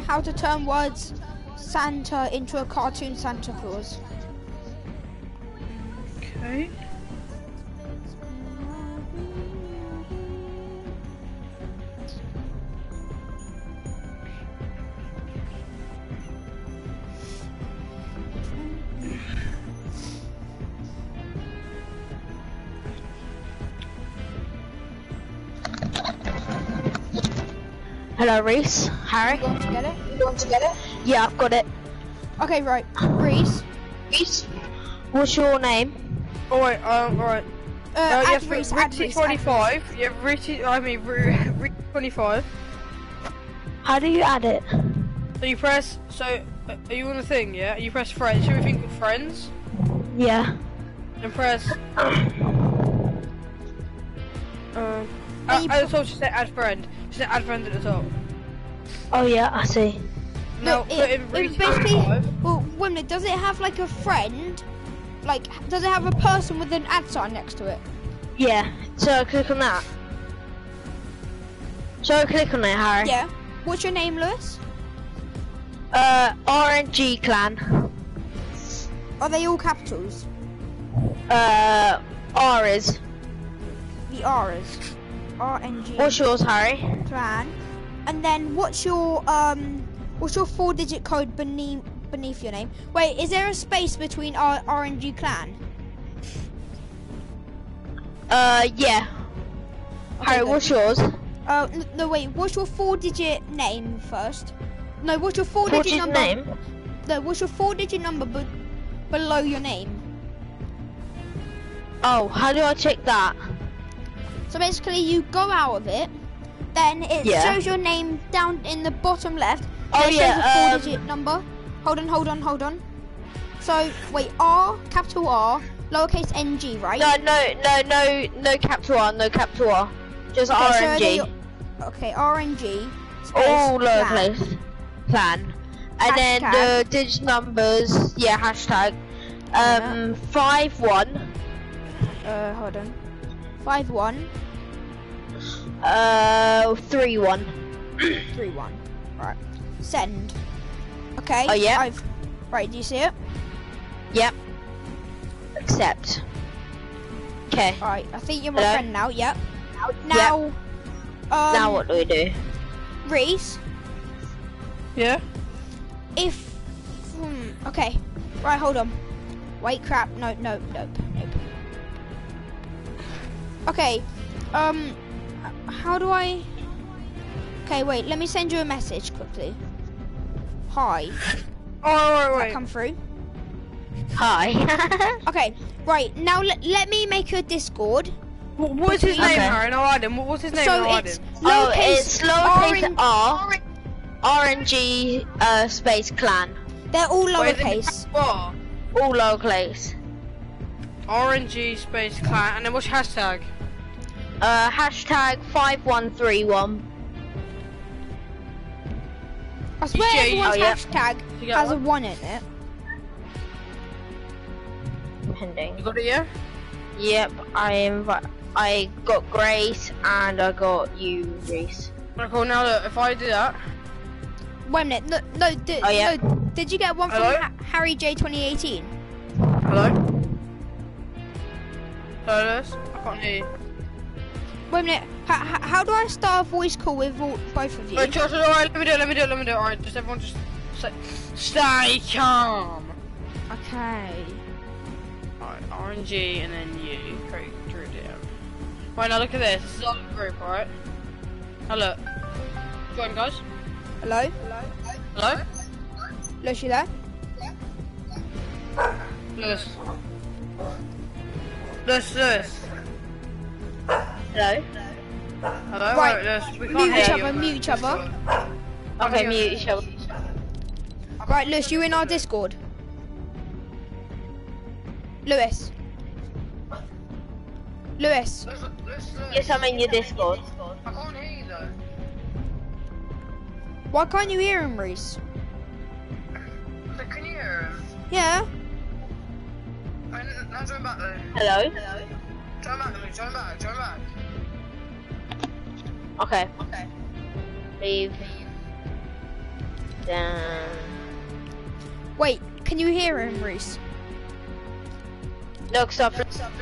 how to turn words Santa into a cartoon Santa Claus. Okay. Hello, Reese. Harry. You want to get it? You get it? Yeah, I've got it. Okay, right. Reese. Reese. What's your name? Oh wait, um, alright. Uh, Uh, add yes, Reese, Reese, add Reese, 25. Yeah, Reese, I mean, Re- Reese 25. How do you add it? So you press, so, uh, are you on the thing, yeah? You press friends, should we think of friends? Yeah. And press, um, Then you uh, at the top, just say add friend. Just say add friend at the top. Oh yeah, I see. Now, Look, put it, in it Reese basically. Well, wait a minute. Does it have like a friend? Like, does it have a person with an ad sign next to it? Yeah. So click on that. So click on it, Harry. Yeah. What's your name, Lewis? Uh, RNG clan. Are they all capitals? Uh, R is. The R is. RNG What's yours, Harry? clan. And then what's your um what's your four digit code beneath beneath your name? Wait, is there a space between our R RNG clan? Uh, yeah. Harry, good. what's yours? Uh no wait, what's your four digit name first? No, what's your four What's digit his number? name? No, what's your four digit number be- below your name? Oh, how do I check that? So basically you go out of it, then it Yeah. shows your name down in the bottom left. Oh, yeah, shows a four um, digit number. Hold on, hold on, hold on. So wait, R, capital R, lowercase ng, right? No, no, no, no, no capital R, no capital R. Just Okay, RNG. they- Okay, RNG. space, All clan. lowercase. Plan. And then the digit numbers, yeah, hashtag. Um, five one. Uh, hold on. Five one Uh, three one. three one. Right. Send. Okay. Oh, yeah. I've. Right. Do you see it? Yep. Accept. Okay. All right. I think you're my Hello? friend now. Yep. Now. Um, now what do we do? Reese. Yeah? If. Hmm. Okay. Right. Hold on. Wait. Crap. No. No. Nope. Nope. Okay. Um. How do I? Okay. Wait. Let me send you a message quickly. Hi. Oh, wait, That wait, come through. Hi. Okay. Right. Now let let me make a Discord. What, what is his Okay. name, Harry? No, I didn't. What, what's his name? so no, I it's didn't. oh, lowercase it's lowercase R. RNG uh, space clan. They're all Wait, is it lowercase. What? All lowercase. RNG space clan, and then what's your hashtag? Uh, hashtag 5131. I swear Yeah, everyone's oh, yeah. hashtag You got has a one? one in it. Pending. You got it, yeah? Yep, I invi- I got Grace and I got you, Reese. Right, cool. Now look, if I do that, Wait a minute. No, no, did, Oh, yeah. no, did you get one from ha- Harry J 2018? hello. Hello, I can't hear you. Wait a minute. H- h- how do I start a voice call with all, both of you? Wait, Josh, alright, let me do it, let me do it, let me do it. Alright, just everyone just say, stay calm. Okay. Alright, RNG and then you. Great, Drew down. Right, now look at this. This is our group, alright? Now look. Join, guys. Hello. Hello? Lewis, you there? Lewis. Lewis, Lewis. Hello? Hello? Right. Lewis, we can't Mute each hear other. you. Mute each other. Okay, mute each other. Right, Lewis, you in our Discord? Lewis. Lewis. Yes, I'm in your Discord. I can't hear you though. Why can't you hear him, Reese? Can you hear him? Yeah. Now join back though. Hello? Join back, Lewis, join back, join back. Okay. Leave. Down. Wait, can you hear him, Reese? Look, stop. stop.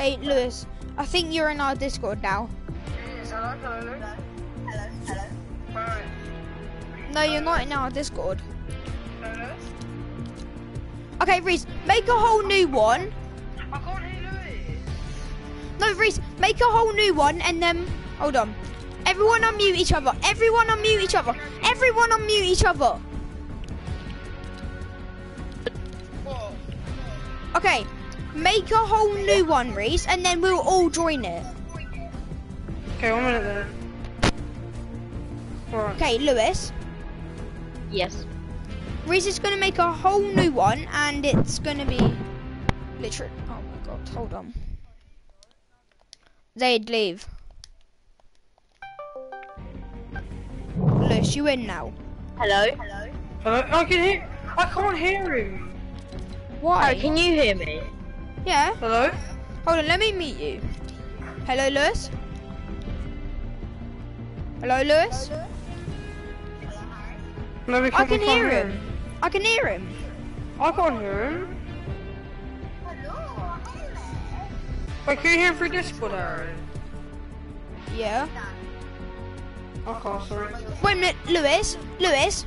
Okay, Lewis. I think you're in our Discord now. Yes, hello, hello, hello. No, you're not in our Discord. Hello, Okay, Reese, make a whole new one. I can't hear Lewis. No, Reese, make a whole new one and then hold on. Everyone unmute each other. Everyone unmute each other. Everyone unmute each other. Okay, make a whole new one, Reese, and then we'll all join it. Okay, one minute then. Alright. Okay, Lewis. Yes. Reese is gonna make a whole new one, and it's gonna be literally. Oh my god, hold on. They'd leave. Lewis, you in now? Hello. Hello. Hello? I can hear. I can't hear him. Why? Oh, can you hear me? Yeah. Hello? Hold on, let me meet you. Hello, Lewis. Hello, Lewis. No, we I can't, we can can't hear him. I can hear him. I can't hear him. Wait, can you hear him through Discord, Aaron? Yeah. Okay, sorry. Wait a minute, Lewis. Lewis.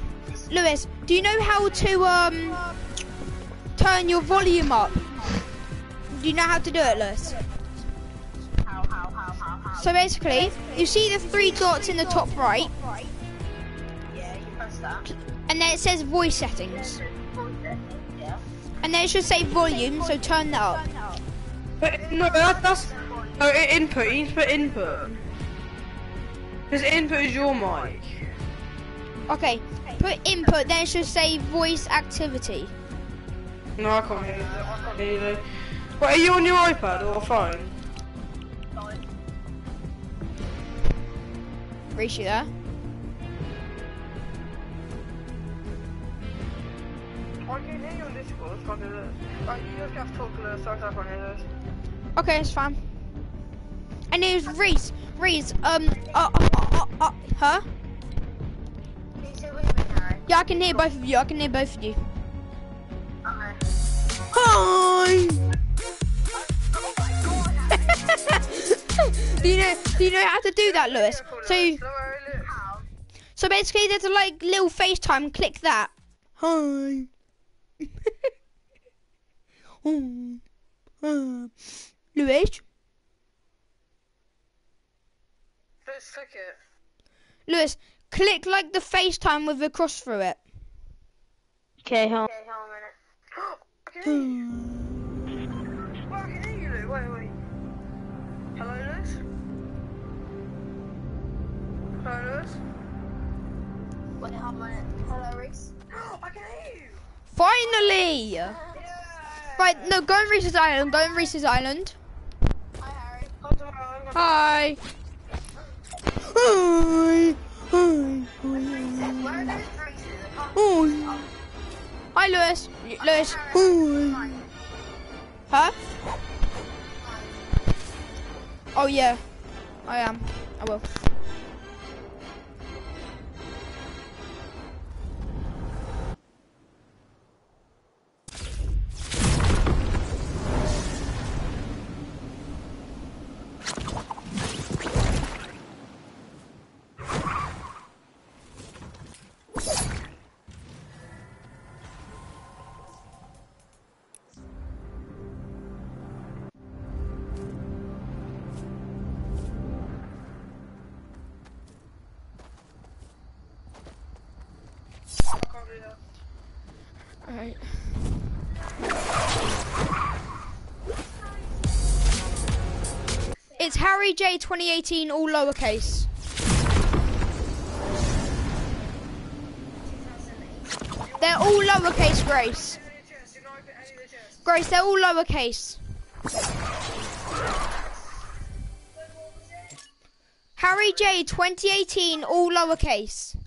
Lewis. Do you know how to um turn your volume up? Do you know how to do it, Lewis? How, how, how, how, how? So basically, you see the three dots in the top right, Yeah, you press that. And then it says voice settings, Yeah. and then it should say volume. So turn that up. But no, that, that's no input. You need to put input. Because input is your mic. Okay. Put input. Then it should say voice activity. No, I can't hear you. I can't hear you. Wait, are you on your iPad or phone? Reach you there. This. Okay, it's fine. And was Reese. Reese. Um. Uh. Uh. Uh. uh huh? Yeah, I can hear both of you. I can hear both of you. Okay. Hi. do you know? Do you know how to do that, Lewis? So, so basically, there's a like little FaceTime. Click that. Hi. Oh. Uh. Lewis. Let's click it. Lewis. Click like the FaceTime with a cross through it. Okay, hold Okay, hold a minute. I can hear you. Wait, I can hear you, Wait, wait. Hello, Lewis? Hello, Lewis? Wait, hold a minute. Hello, Reese. I can hear you. Finally. Yeah. Right, no, go on Reese's Island. Go on Reese's Island. Hi, Harry. Hi. Hi. Hi. Hi, Lewis. Lewis. Hi. Huh? Oh yeah, I am. I will. It's Harry J 2018, all lowercase. They're all lowercase, Grace. Grace, they're all lowercase. Harry J 2018, all lowercase.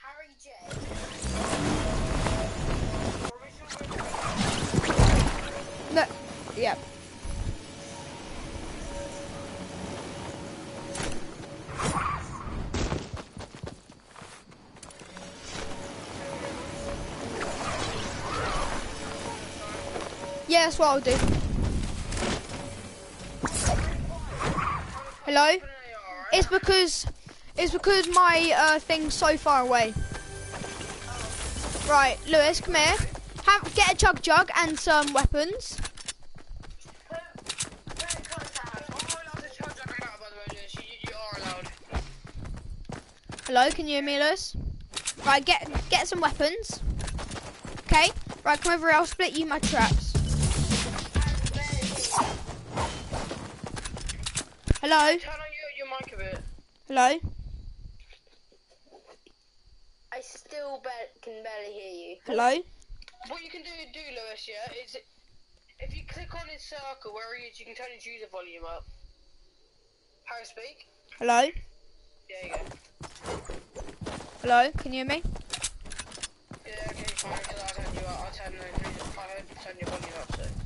Harry J. No, yeah. Yeah, that's what I'll do. Hello? It's because it's because my uh, thing's so far away. Right, Lewis, come here. Have get a chug jug and some weapons. Hello, can you hear me, Lewis? Right, get get some weapons. Okay. Right, come over here. I'll split you my traps. Hello. Turn on your, your mic a bit. Hello. I still ba- can barely hear you. Hello. What you can do, do Lewis, yeah, is if you click on his circle where he is, you can turn his user volume up. How to speak? Hello. There you go. Hello. Can you hear me? Yeah, okay, fine, I'll turn you up. I'll turn, the, I'll turn your volume up, so.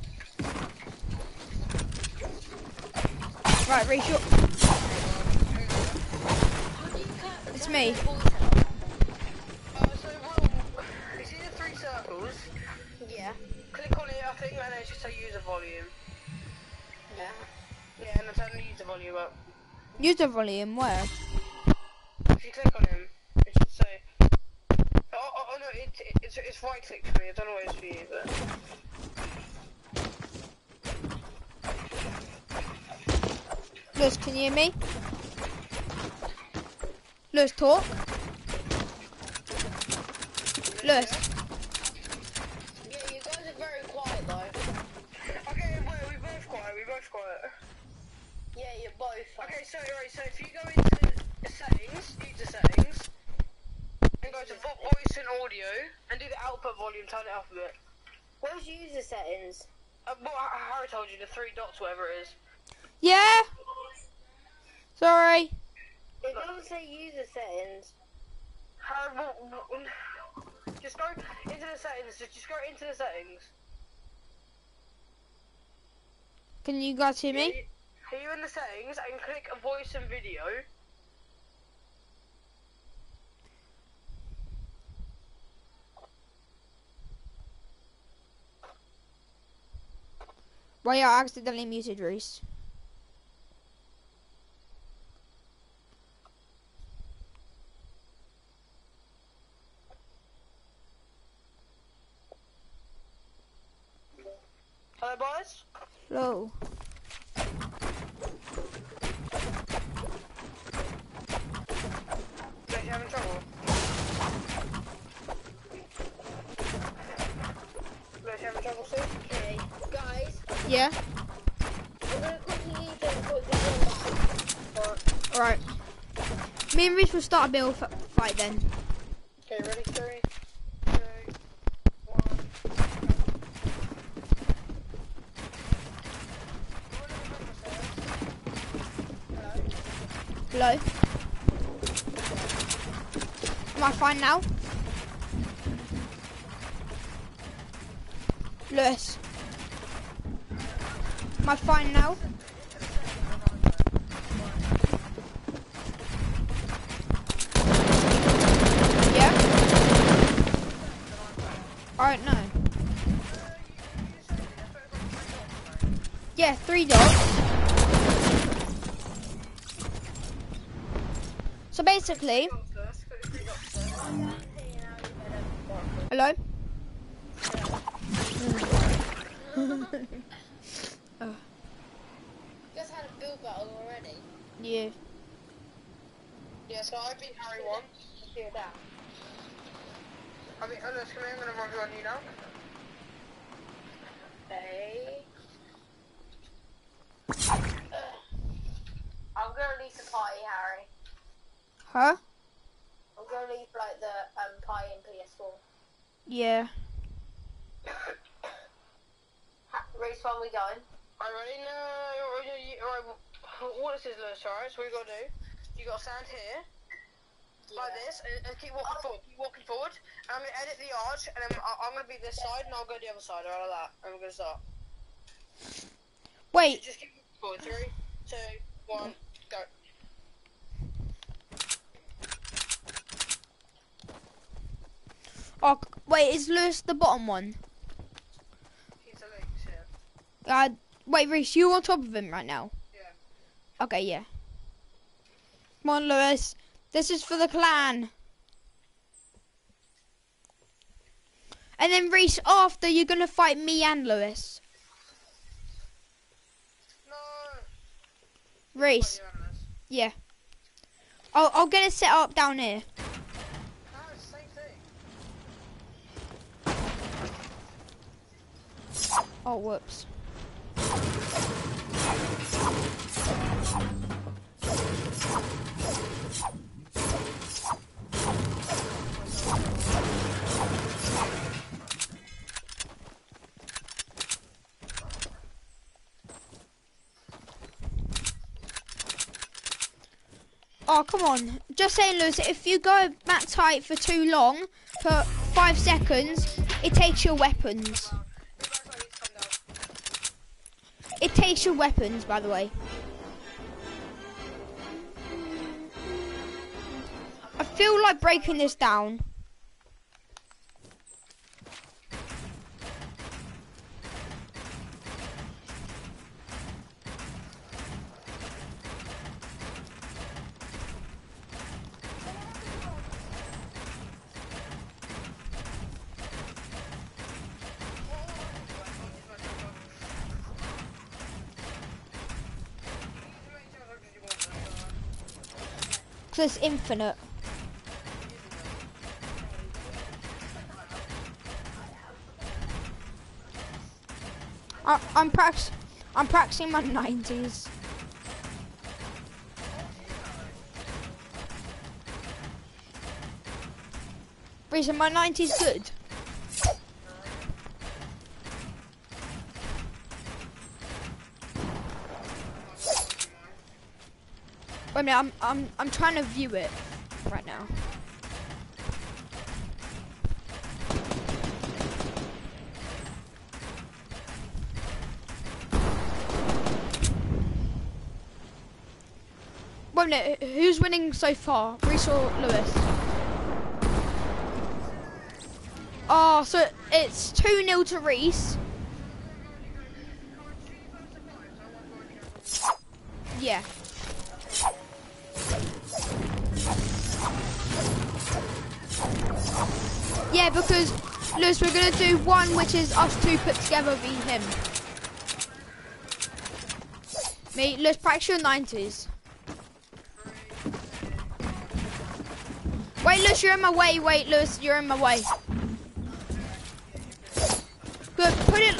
Right, Rachel. It's me. Uh, so, well, you see the three circles? Yeah. Click on it, I think, and then it's just a user volume. Yeah. Yeah, and then turn the user volume up. User volume. Where? If you click on him, it should say. Oh, oh, oh no, it, it, it's, it's right click for me. I don't know what it's for you, but. Lewis, can you hear me? Lewis, talk. Lewis. Yeah, you guys are very quiet though. Okay, wait, we both quiet, we both quiet. Yeah, you're both. Okay, so, right, so if you go into the settings, user settings, and go to voice and audio, and do the output volume, turn it up a bit. Where's user settings? Uh, well, H- Harry told you, the three dots, whatever it is. Yeah. Sorry. It doesn't say user settings. Harry, well, well, just go into the settings, just, just go into the settings. Can you guys hear me? Are you in the settings and click voice and video? Well, yeah, I accidentally muted Reese. Hello, boys. Hello. Don't you having trouble? Don't you having trouble, Sue? Okay, guys, Yeah. I'm gonna quickly eat and put this on. All right. Me and Reese will start a bill f- fight then. Okay, ready? Three, two, one. Hello. Am I fine now? Lewis. Am I fine now? Yeah? Alright, no. Yeah, three dots. So basically, hello. You guys had a build battle already. Yeah. Yeah, so I beat Harry once. Let's hear that. I mean, oh, let's come here, I'm gonna run you on you now. Okay. I'm gonna leave the party, Harry. Huh? I'm gonna leave like the um party in PS4. Yeah. Ha- Reese, when we going? Alright, ready? No, alright, alright, what is this, Lewis? So what you gotta do, you gotta stand here, like this, and, and keep walking forward, keep walking forward, and I'm gonna edit the arch, and then I- I'm gonna be this side, and I'll go the other side, alright, like that, and we're gonna start. Wait. Just keep moving forward, three, two, one, go. Oh, wait. Is Lewis the bottom one? He's the links, yeah. Uh, wait, Reese, you on top of him right now? Okay, yeah. Come on, Lewis. This is for the clan. And then Reese, after you're gonna fight me and Lewis. No. Reese, You're on this. yeah. I'll I'll get it set up down here. No, it's the same thing. Oh whoops. Oh, come on. Just saying, Lewis, if you go back tight for too long, for five seconds, it takes your weapons. It takes your weapons, by the way. I feel like breaking this down. It's infinite. I, I'm prax I'm practicing my 90s. Reason my 90s good. Minute, I'm I'm I'm trying to view it right now. Wait a minute, who's winning so far? Reese or Lewis? Oh, so it's 2 0 to Reese. One which is us two put together be him. Me, let's practice your nineties. Wait, Lewis, you're in my way. Wait, Lewis, you're in my way. Good. Put it.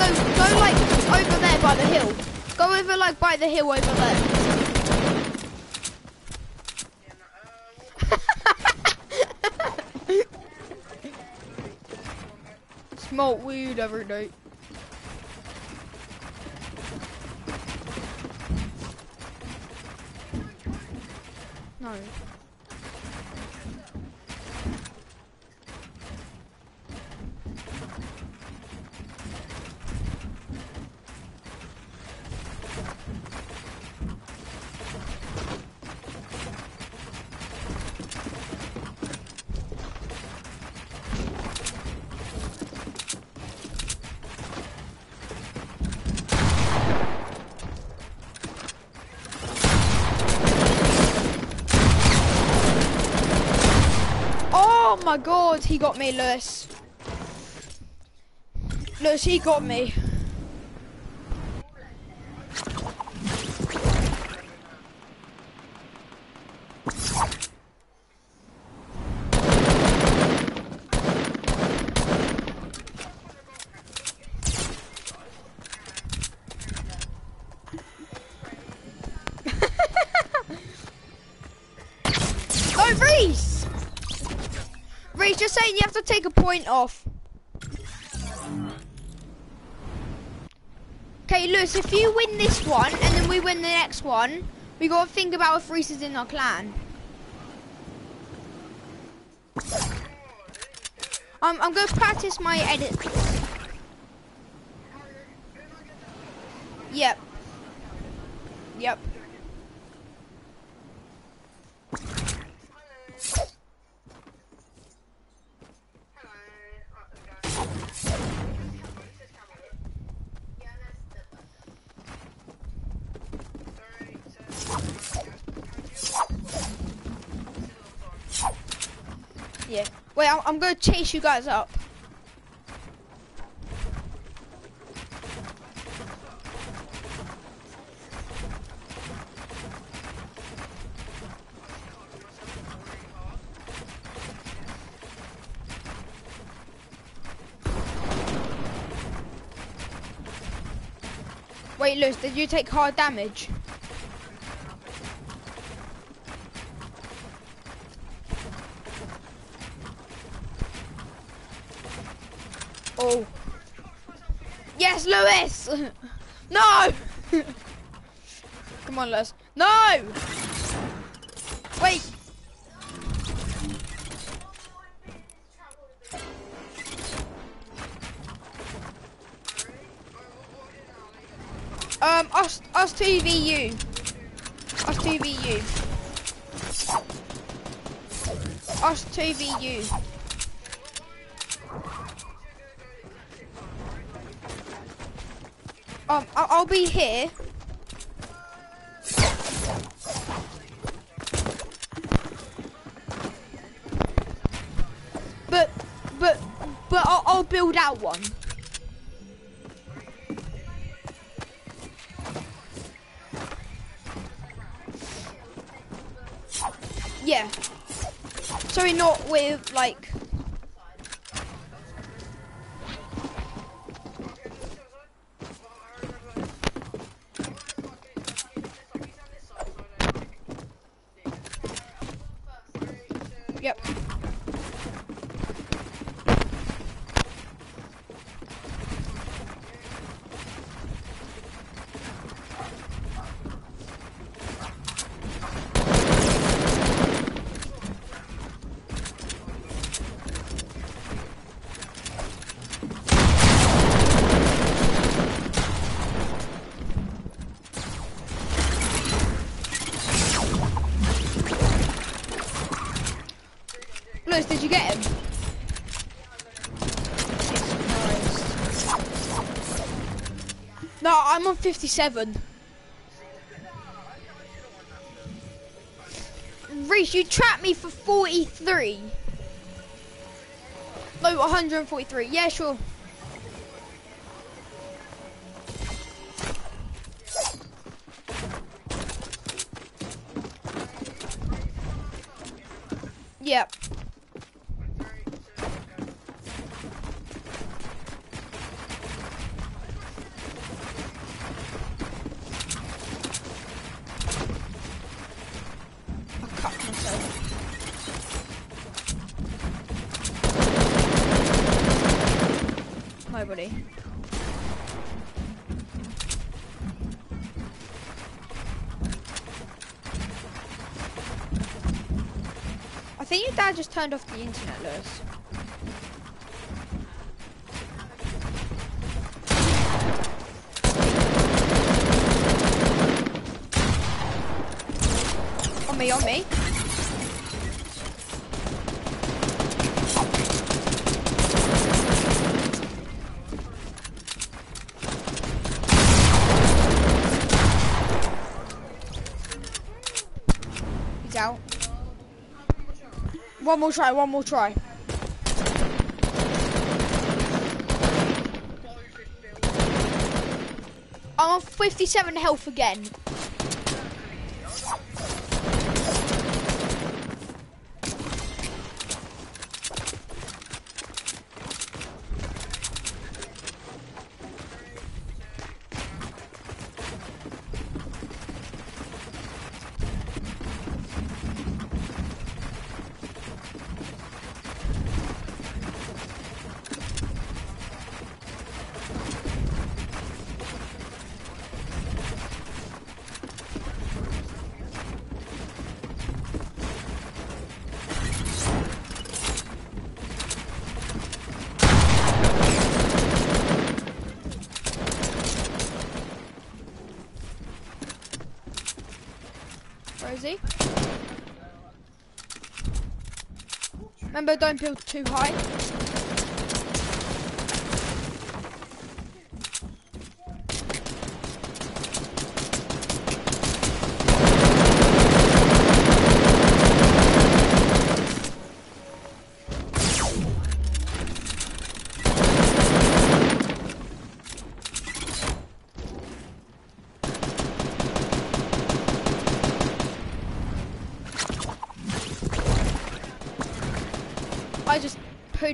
No, go like over there by the hill. Go over like by the hill over there. Smoke weed every day. No. Oh my god, he got me, Lewis. Lewis, he got me. Point off. Okay, Lewis, if you win this one and then we win the next one, we gotta think about if Reese is in our clan. I'm, gonna practice my edit. I'm gonna chase you guys up. Wait, Lewis, did you take hard damage? No! Come on, Lewis. No! Wait. Um, us, us you. Us you. Us two v you. Um, I'll, I'll be here. But, but, but I'll, I'll build out one. Yeah. Sorry, not with like. Yep. Lewis, did you get him? Jesus Christ. No, I'm on 57. Reese, you trapped me for 43. No, 143. Yeah, sure. Turned off the internet, Lewis. On me, on me. He's out. One more try, one more try. I'm on 57 health again. Where is he? Remember, don't build too high.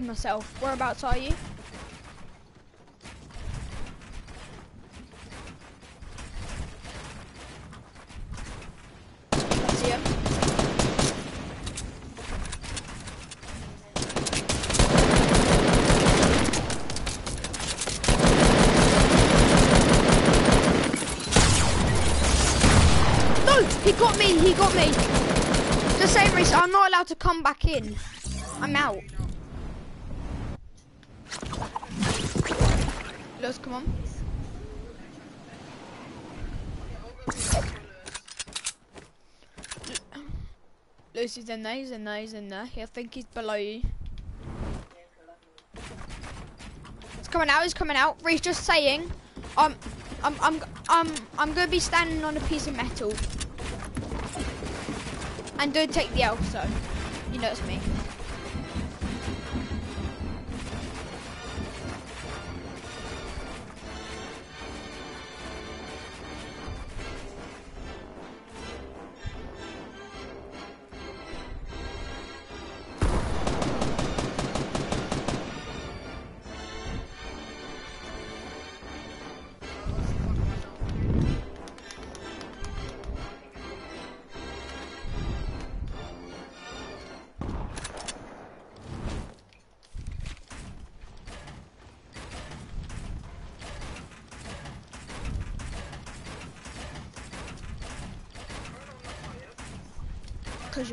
myself. Whereabouts are you? he got me. The same reason, I'm not allowed to come back in. I'm out. In there, he's in there, he's in there. I think he's below you. He's coming out, he's coming out. Reese just saying, um, um I'm, I'm, I'm, I'm gonna be standing on a piece of metal. And don't take the L, so, you know it's me.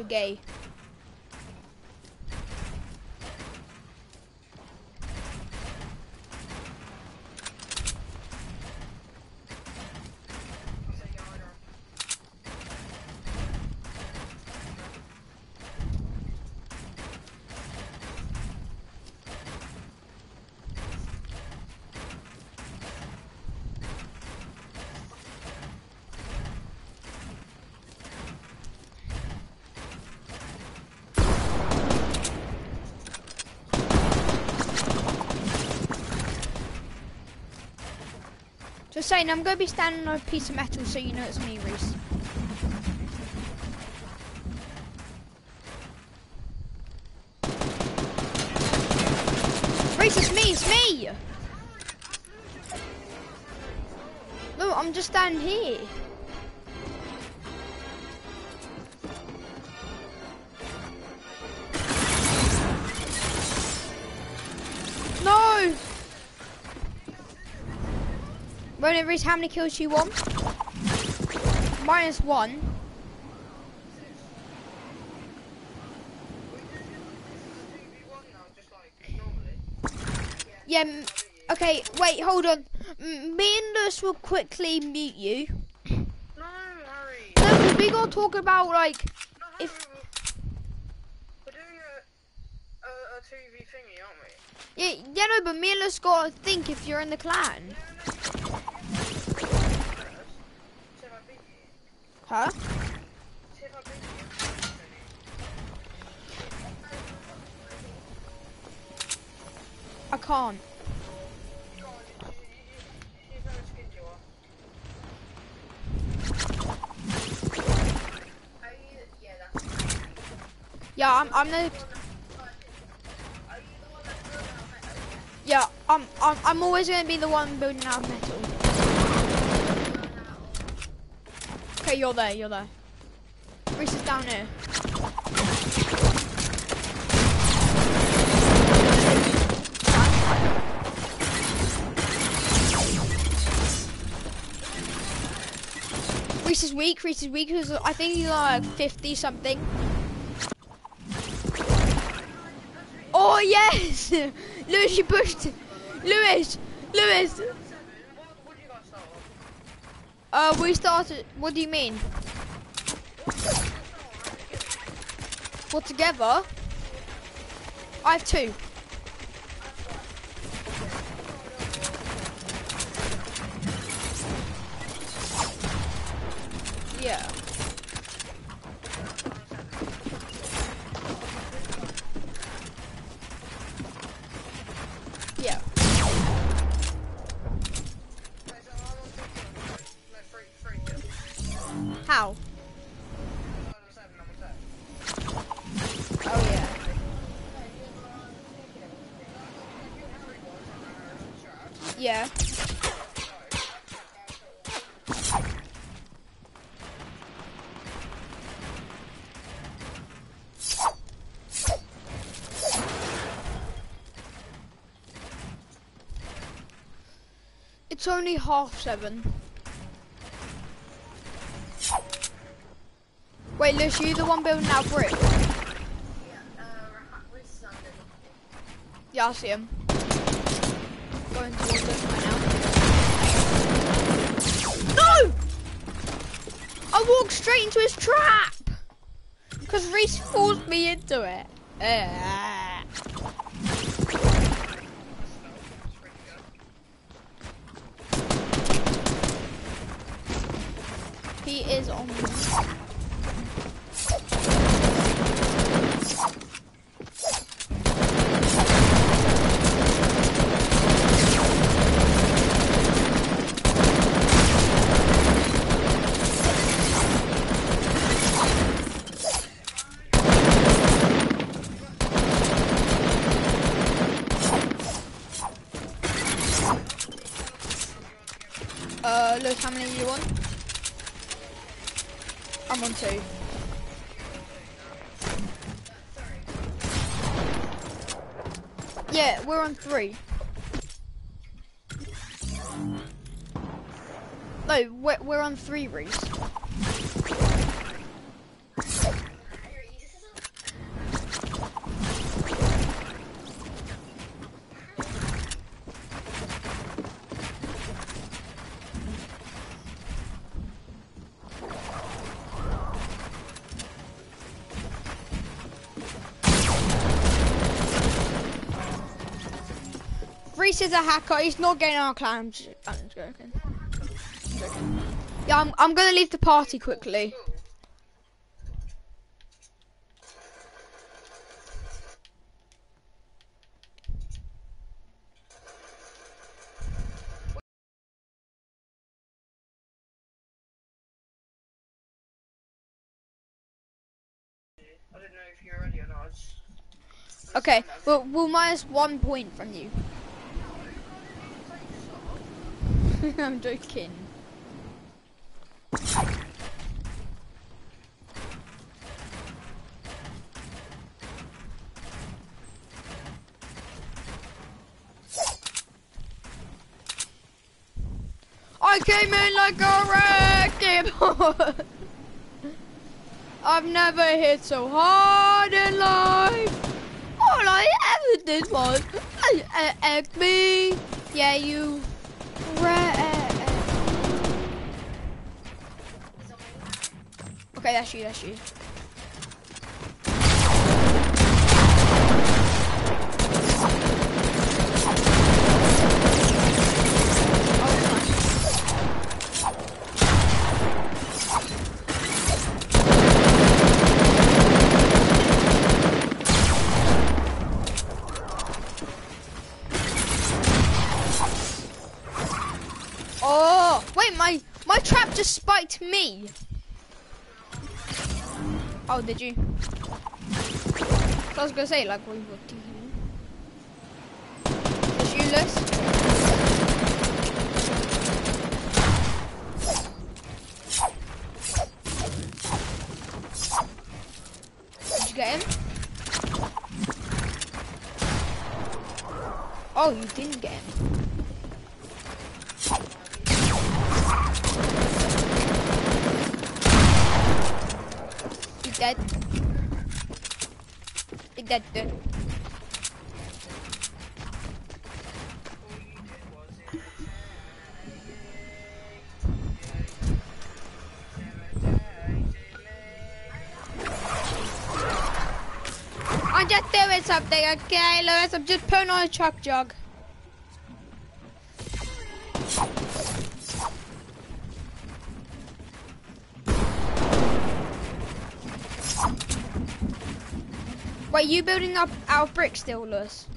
Gay. Saying, I'm going to be standing on a piece of metal so you know it's me, Reese. Reese, Ronan Reese, how many kills you want? Minus one. Yeah, okay, wait, hold on. Me and Lewis will quickly mute you. No, hurry. No, we gotta talk about, like, No, If- We're doing a, a, a TV thingy, aren't we? yeah, yeah, no, but me and Lewis gotta think if you're in the clan. See if I beat you. Huh? See if I beat you. I can't. Go on, you, you, you, you know how skinned you are. Yeah, I'm, I'm the. Yeah, I'm, I'm, I'm always gonna be the one building out metal. Okay, you're there, you're there. Reese is down here. Reese is weak, Reese is weak, I think he's like 50 something. Oh yes! Lewis, you pushed. Lewis, Lewis. What, what do you guys start on? Uh, we started. What do you mean? What together? I have two. It's only half seven. Wait, Lewis, you the one building that brick? Yeah, I see him. Going towards right now. No! I walked straight into his trap! Because Reese forced me into it. Ah. He is on me. Uh, look, how many are you on? I'm on two. Yeah, we're on three. No, we're, we're on three, Reese. Reese is a hacker. He's not getting our clan. I'm joking. I'm joking. Yeah, I'm, I'm gonna leave the party quickly. Okay, well, we'll minus one point from you. I'm joking. I came in like a wrecking ball. I've never hit so hard in life. All I ever did was uh, uh, uh, me. Yeah, you. Okay, that's. Oh. Oh, wait, my my trap just spiked me. Did you? I was gonna say, like, what, what do you you, Liz? Did you get him? Oh, you didn't get him. He dead. I'm just doing something, okay, Lewis? I'm just putting on a chug jug. You building up our brick still, Lewis?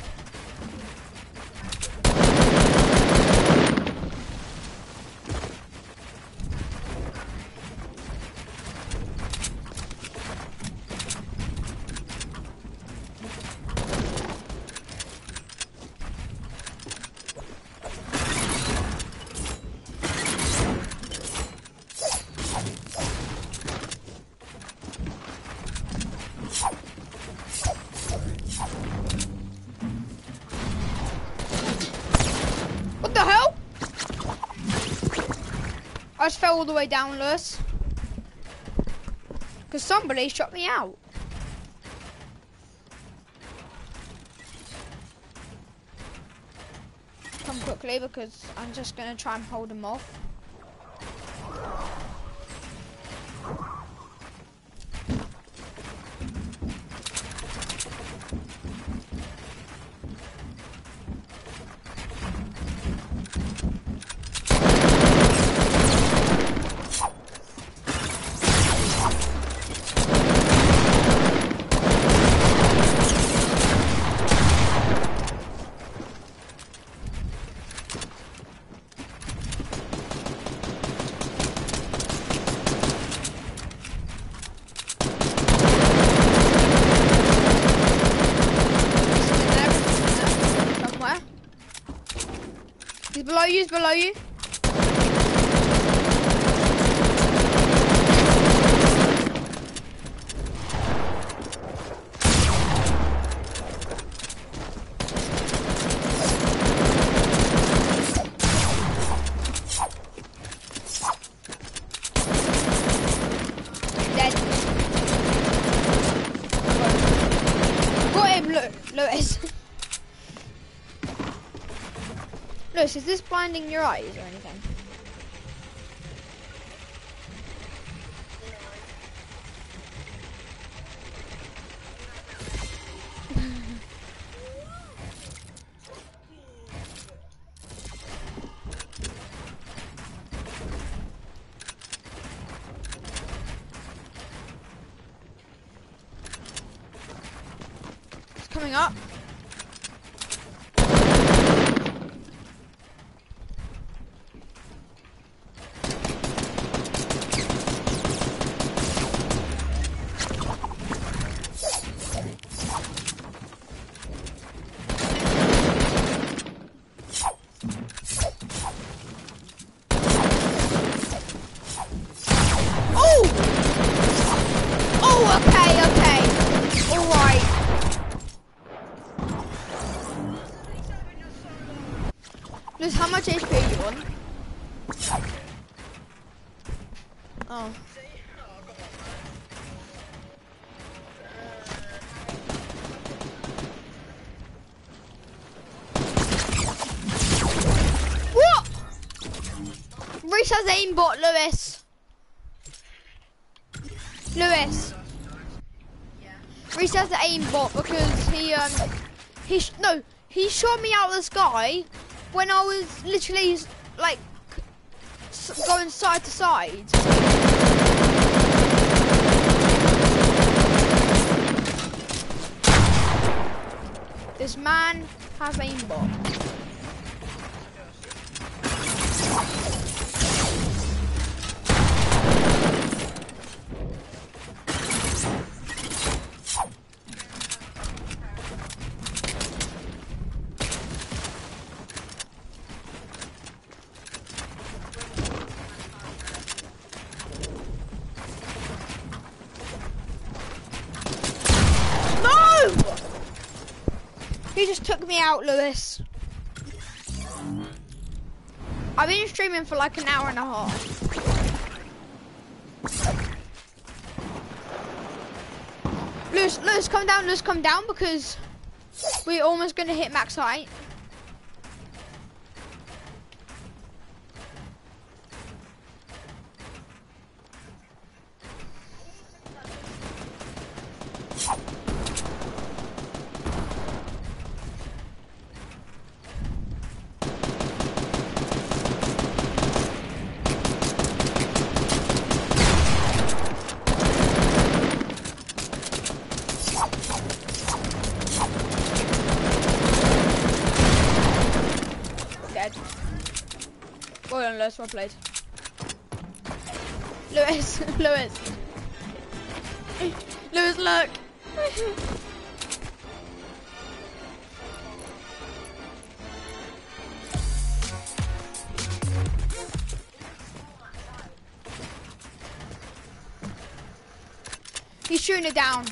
What the hell? I just fell all the way down, Lewis. Because somebody shot me out. Come quickly because I'm just going to try and hold them off. Somewhere. He's below you, he's below you. Dead. Got him, Lu- Lewis. Is this blinding your eyes or anything? It's coming up. Oh! Oh, okay, okay. Alright. Liz, how much HP are you on? Oh. What? Has aimbot, Lewis. Lewis. Reese has the aimbot because he um he no he shot me out of the sky when I was literally like going side to side. This man has aimbot. No! He just took me out, Lewis. I've been streaming for like an hour and a half. Lewis, Lewis, come down, Lewis, come down because we're almost gonna hit max height. Dead. Lewis, played. Lewis, Lewis. Lewis, look. He's shooting it down.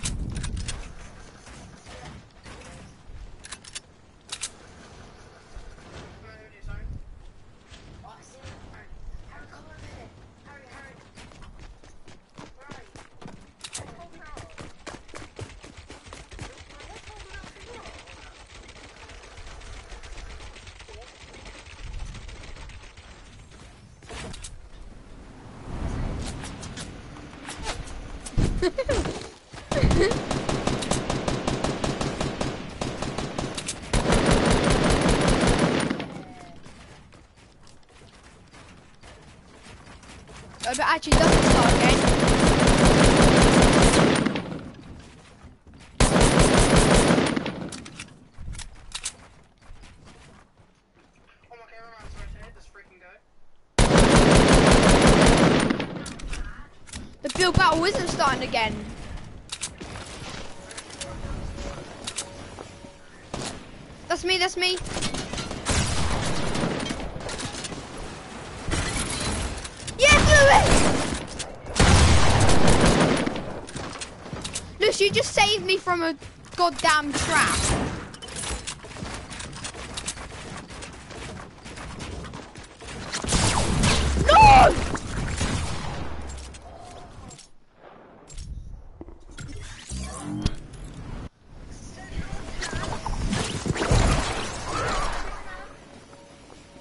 Actually doesn't start again. Oh my cameraman's right here, this freaking guy. The field battle isn't starting again. That's me, that's me. Yes, Lewis! Lewis, you just saved me from a goddamn trap. No!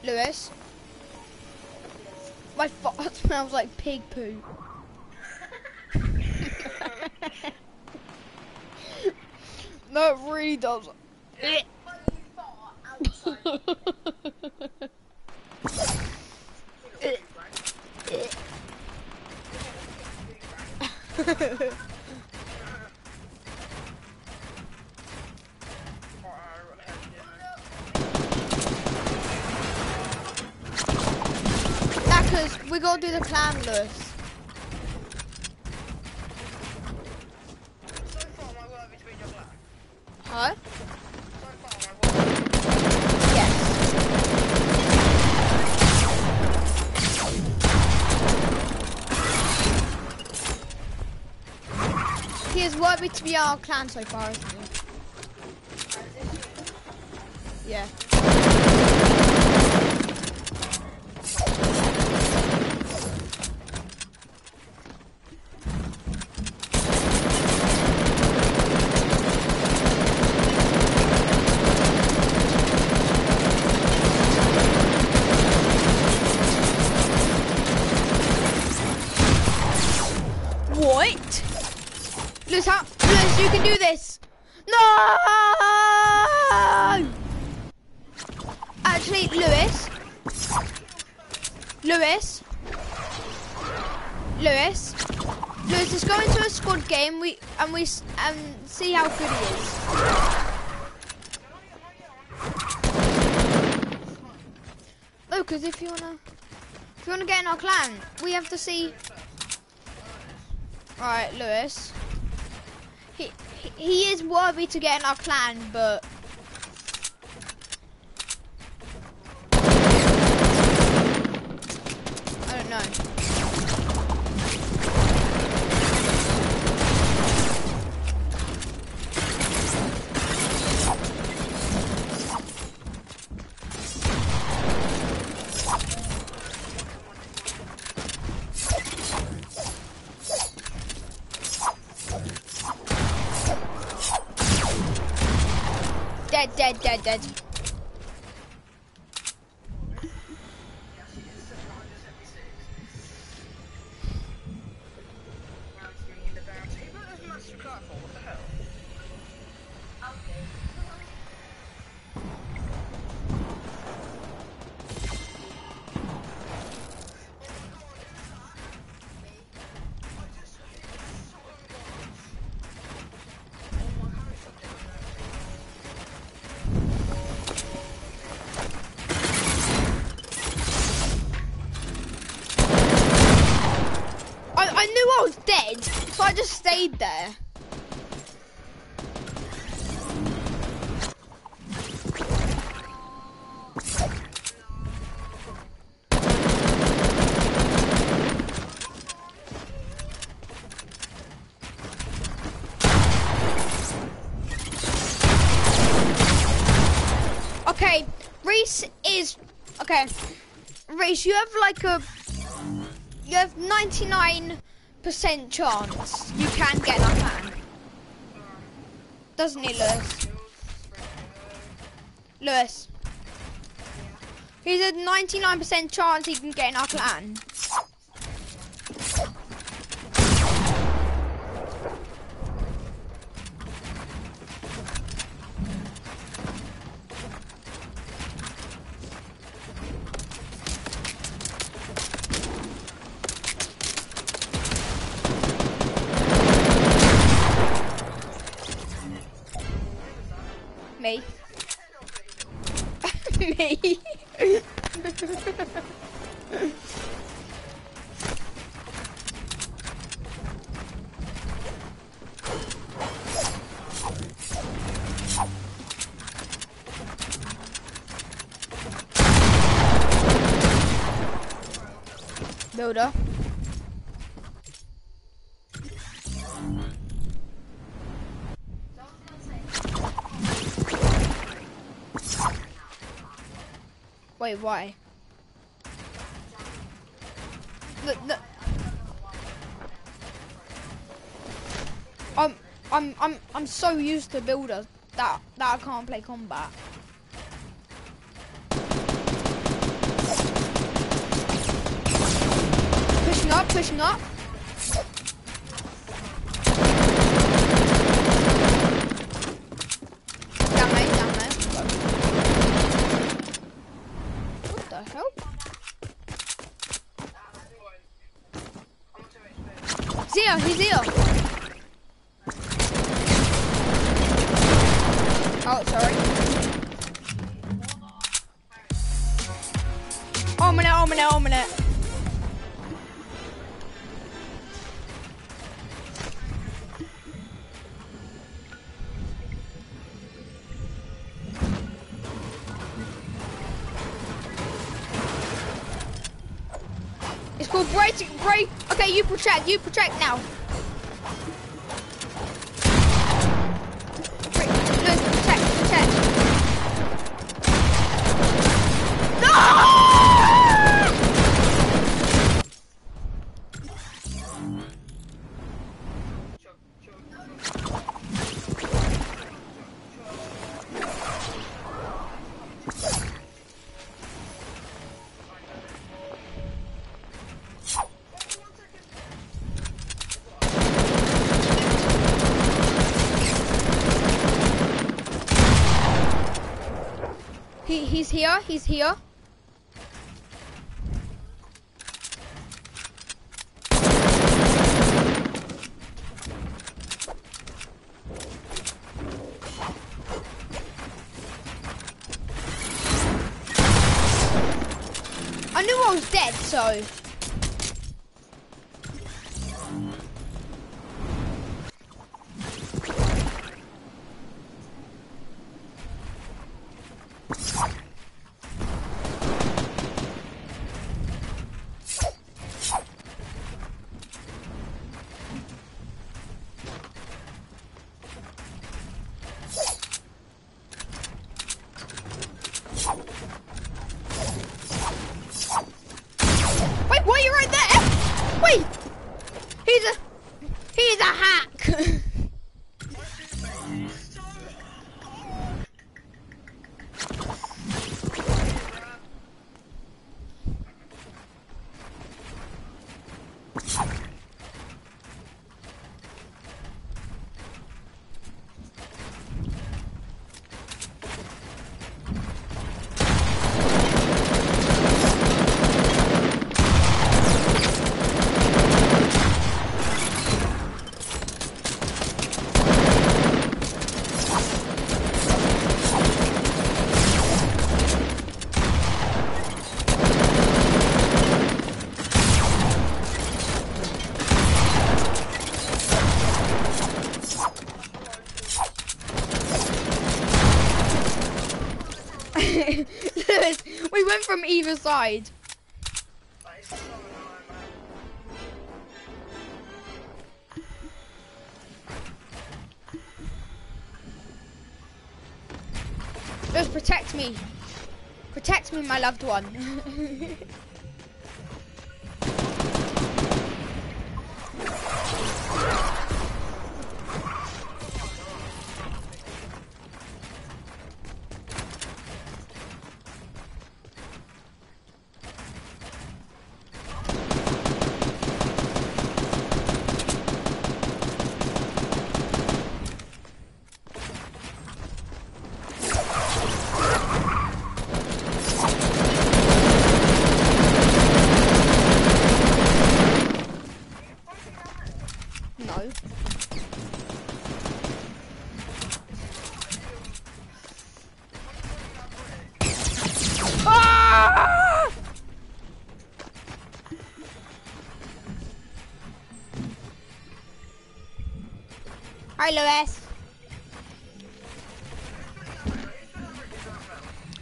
Lewis. My fart smells like pig poo. no, it really does. Knackers, we gotta do the clan, Lewis. So far, my word between your black. Huh? So far, my word. Yes. He is our clan so far, isn't he? Yeah. What? Lewis, how? Lewis, you can do this. No! Actually, Lewis. Lewis. Lewis. Lewis, let's go into a squad game. We and we s- and see how good he is. No, because if you wanna, if you wanna get in our clan, we have to see. Alright, Lewis. He, he he is worthy to get in our clan, but I don't know. Dead, dead, dead, dead. That's me in the bounty. But what the hell? I knew I was dead, so I just stayed there. You have like a you have 99% chance you can get that man. Doesn't he, Lewis? Lewis. He's a 99% chance he can get in our clan. Me. Me. Builder. Wait, why? The, the, I'm, I'm, I'm, I'm so used to builders that that I can't play combat. Pushing up, pushing up. You protect, you protect now. He's here, he's here. I knew I was dead, so. From either side. Just protect me. Protect me, my loved one. Lewis.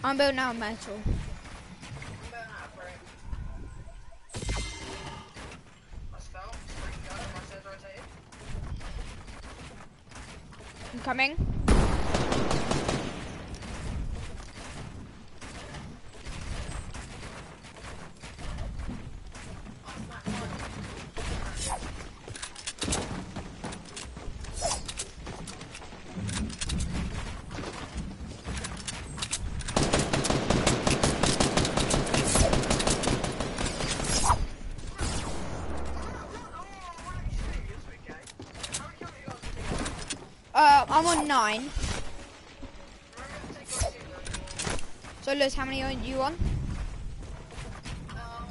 I'm building out metal. I'm coming. Uh, I'm on nine. So, Liz, how many are you on? Um,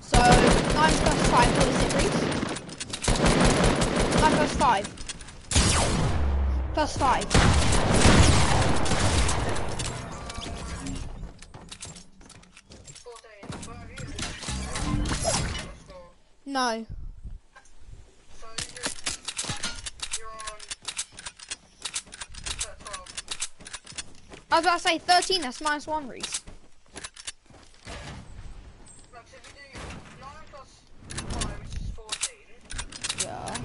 so, nine plus five, what is it, Reese? Nine plus five. Plus five. No. I was about to say 13, that's minus one, Reese. Yeah.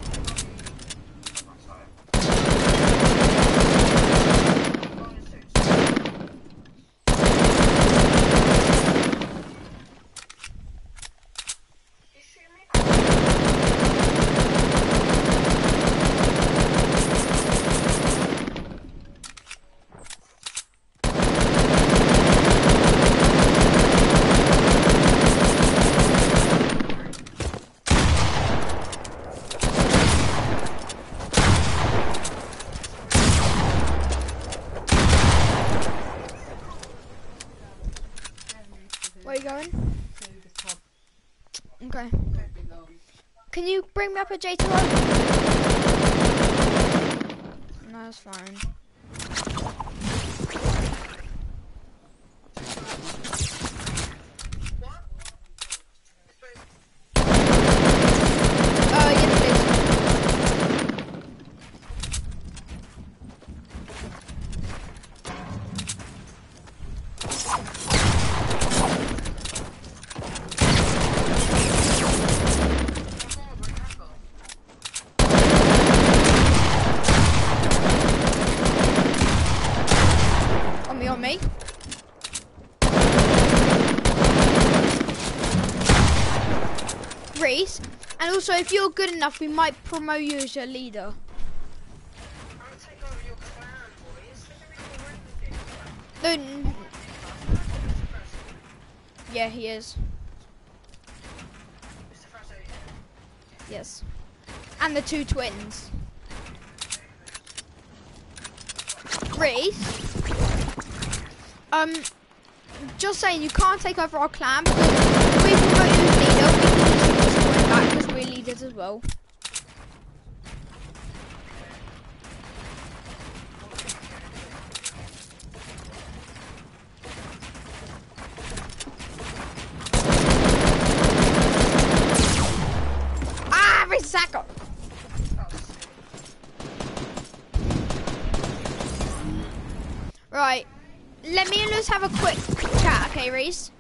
Where are you going? Okay. Can you bring me up a J2O? No, that's fine. Uh, yes, please. On me, on me. Reese, and also if you're good enough, we might promote you as your leader. Yeah, he is. Yes. And the two twins. Reese. Um, just saying, you can't take over our clan we promote you as leader. We can literally just join back because as well. Ah. Right. Let me and Lewis have a quick chat, okay, Reese?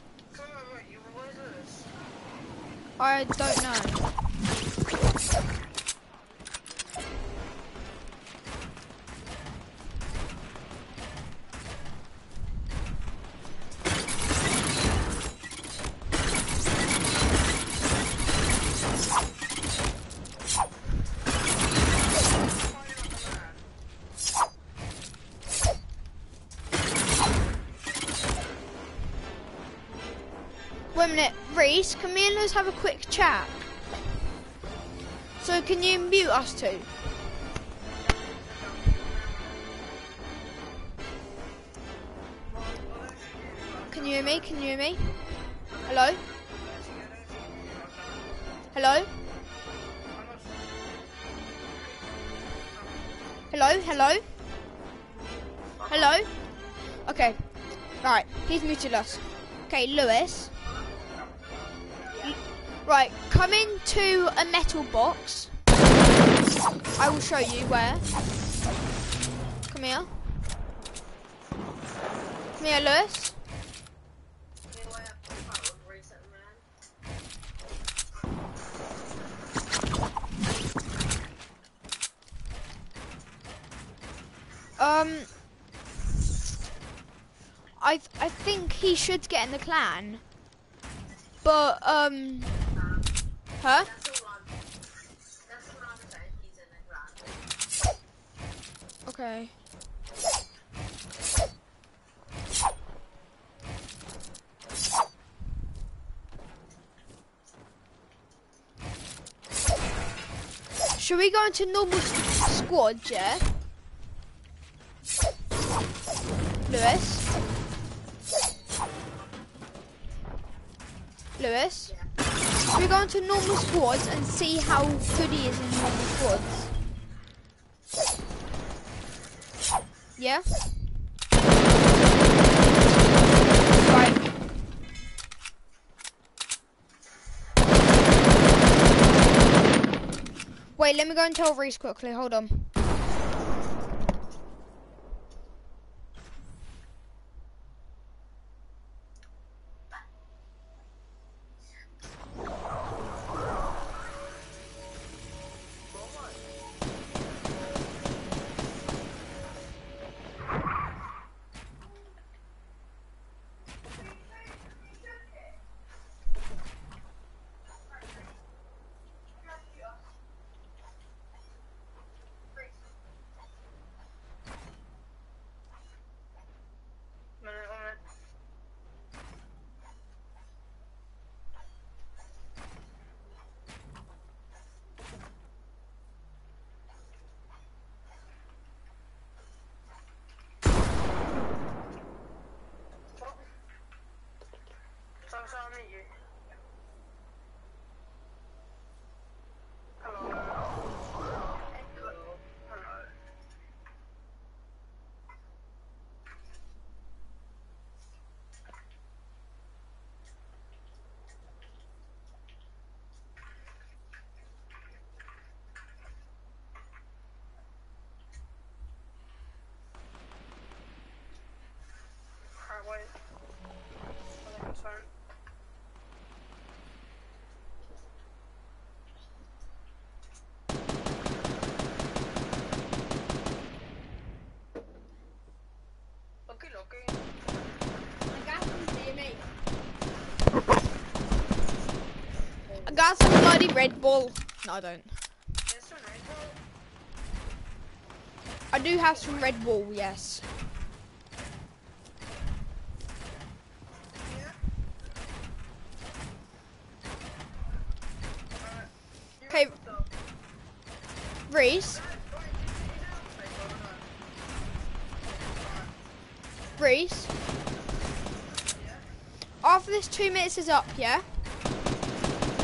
I don't know. Can me and Lewis have a quick chat? So can you mute us two? Can you hear me? Can you hear me? Hello? Hello? Hello? Hello? Hello? Okay. Right, he's muted us. Okay, Lewis. Right, come into a metal box. I will show you where. Come here. Come here, Lewis. Um, I I think he should get in the clan, but um, huh? Okay. Should we go into normal squad, yeah? Lewis? Lewis? Should we go into normal squads and see how good he is in normal squads? Yeah? Right. Wait, let me go and tell Reese quickly, hold on. Got some bloody Red Bull. No, I don't. I do have some Red Bull, yes. Okay. Reese. Reese. After this two minutes is up, yeah?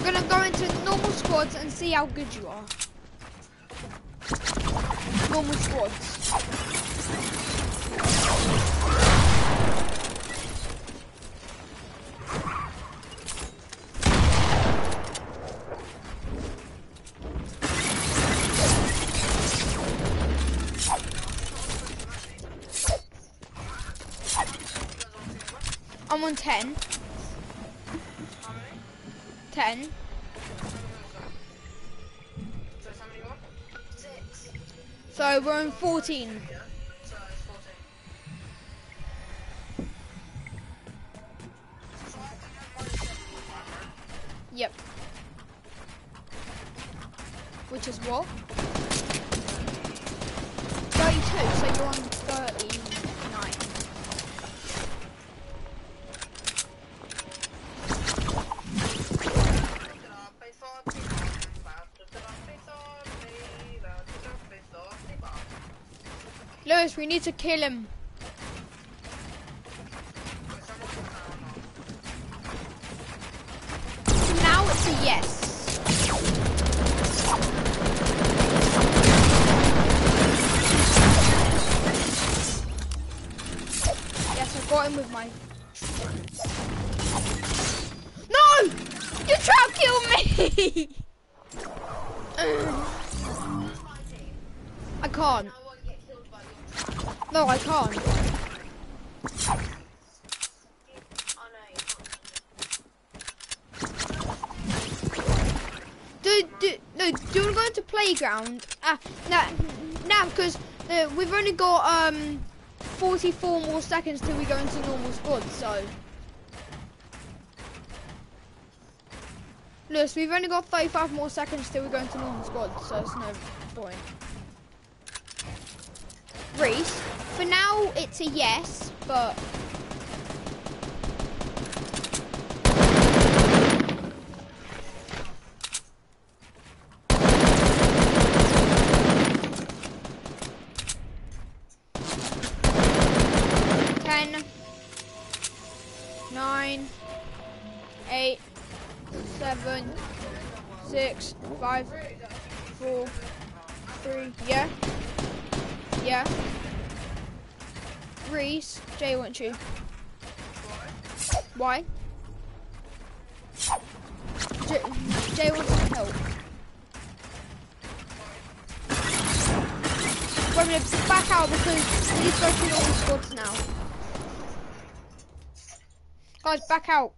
We're gonna go into normal squads and see how good you are. Normal squads. I'm on 10. 10. So we're on 14. Yep. Which is what? 32, so you're on we need to kill him. 44 more seconds till we go into normal squad, so. Lewis, we've only got 35 more seconds till we go into normal squad, so it's no point. Reese, for now it's a yes, but five, four, three. Yeah, yeah. Reese, Jay, won't you? Why? J- Jay wants some help. Wait back out because to through all the squads now. Guys, back out.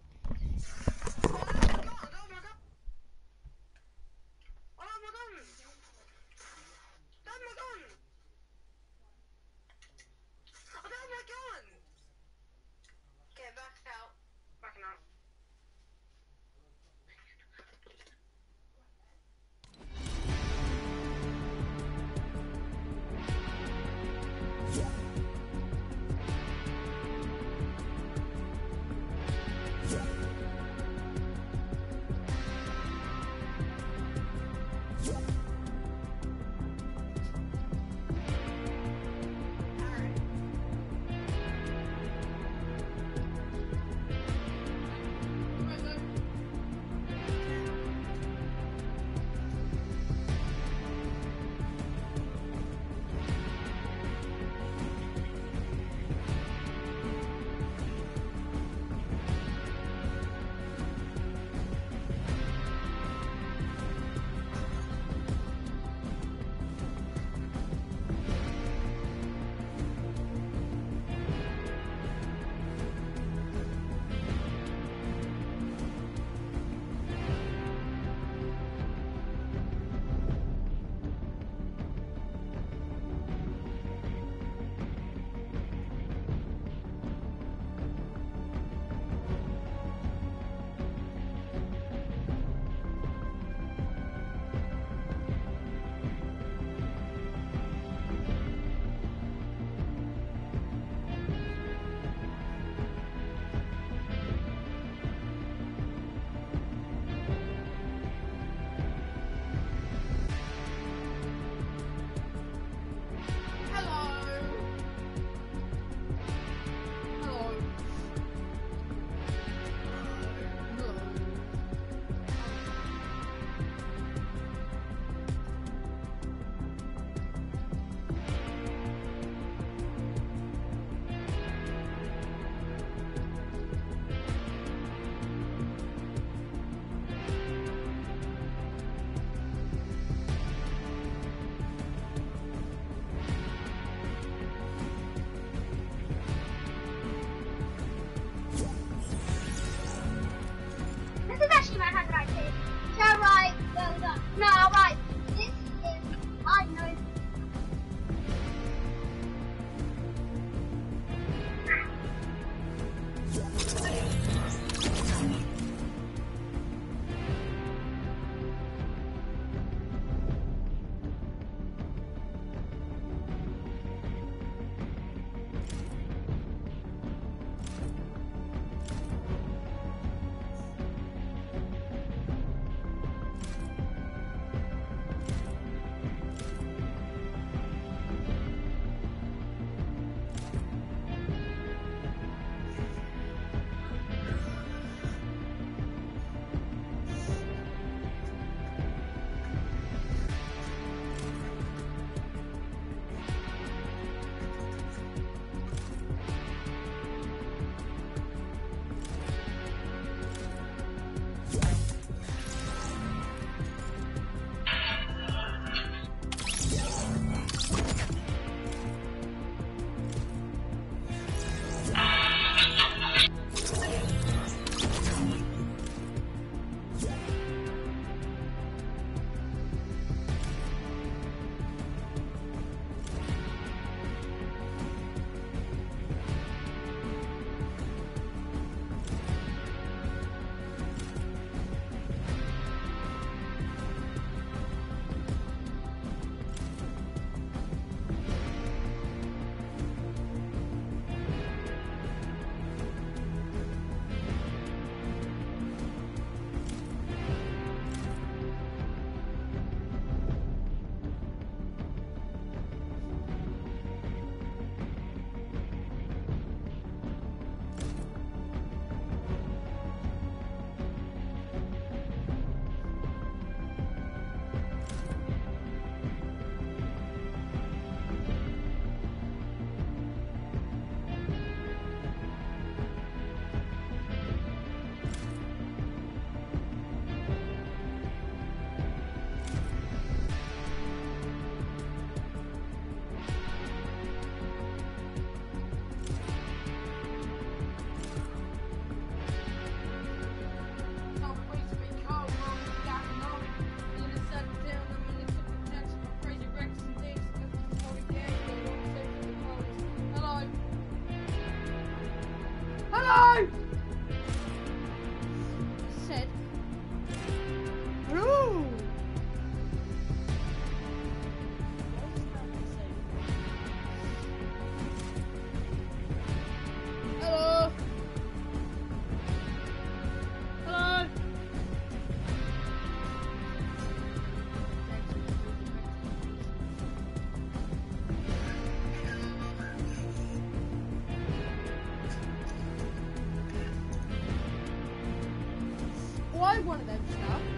buy one of them stuff.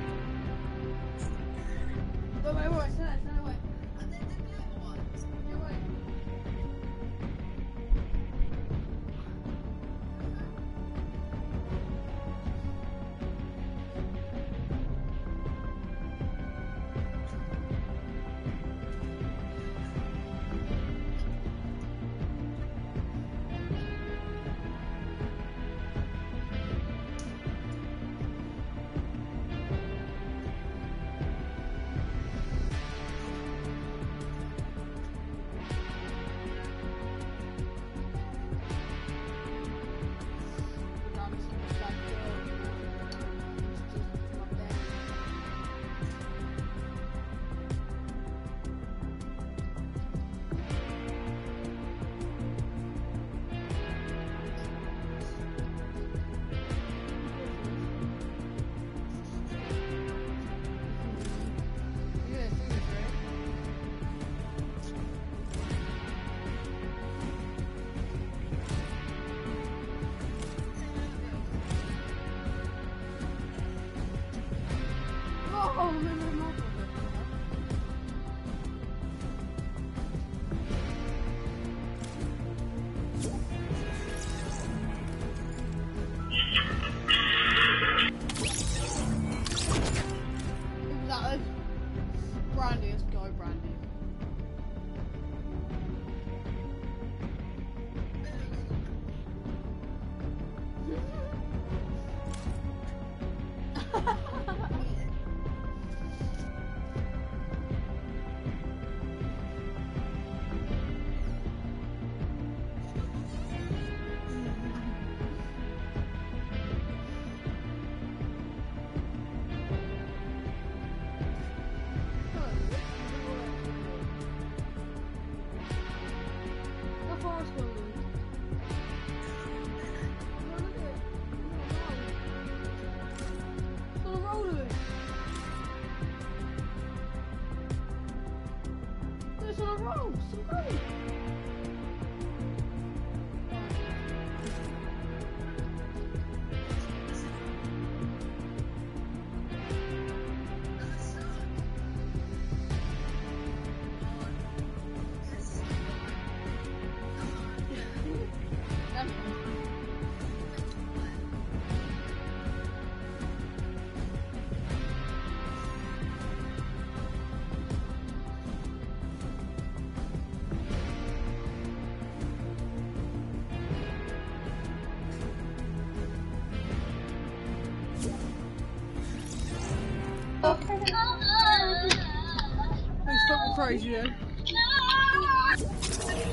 surprise you then.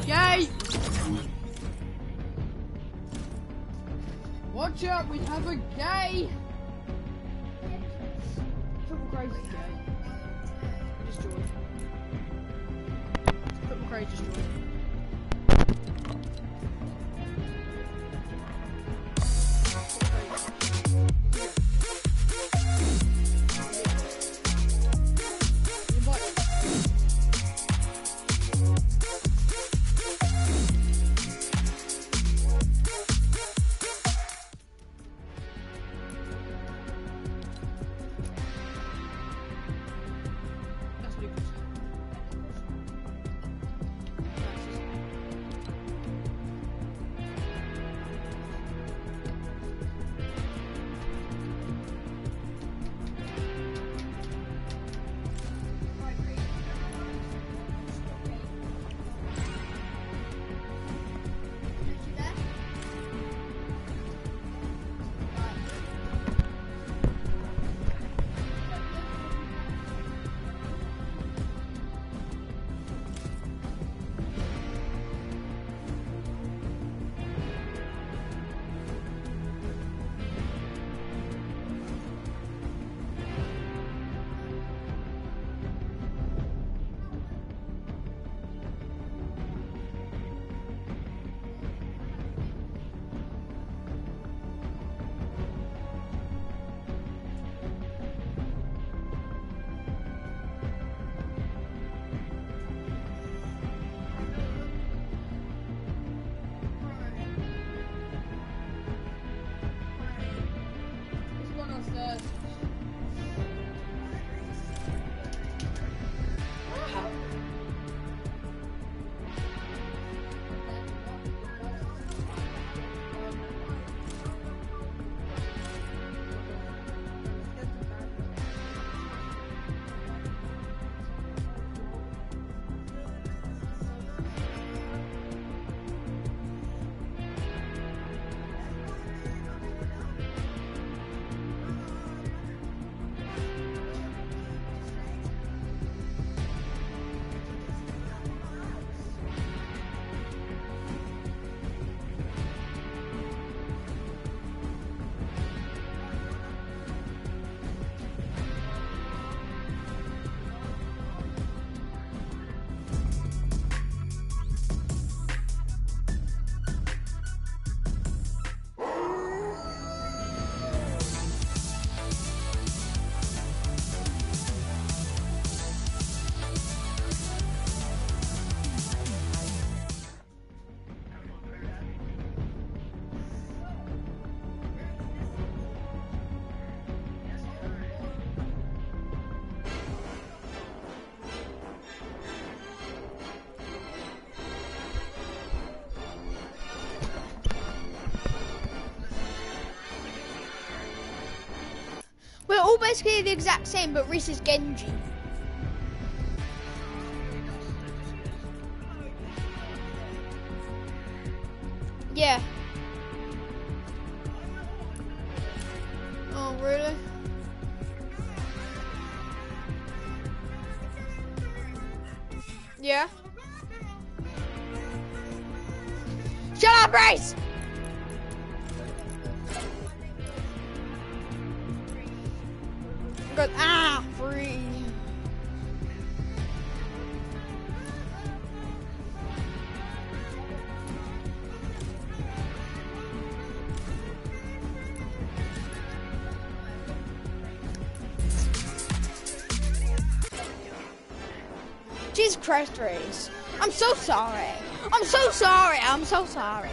Yay! Watch out, we have a basically the exact same, but Reese is Genji. I'm so sorry. I'm so sorry. I'm so sorry.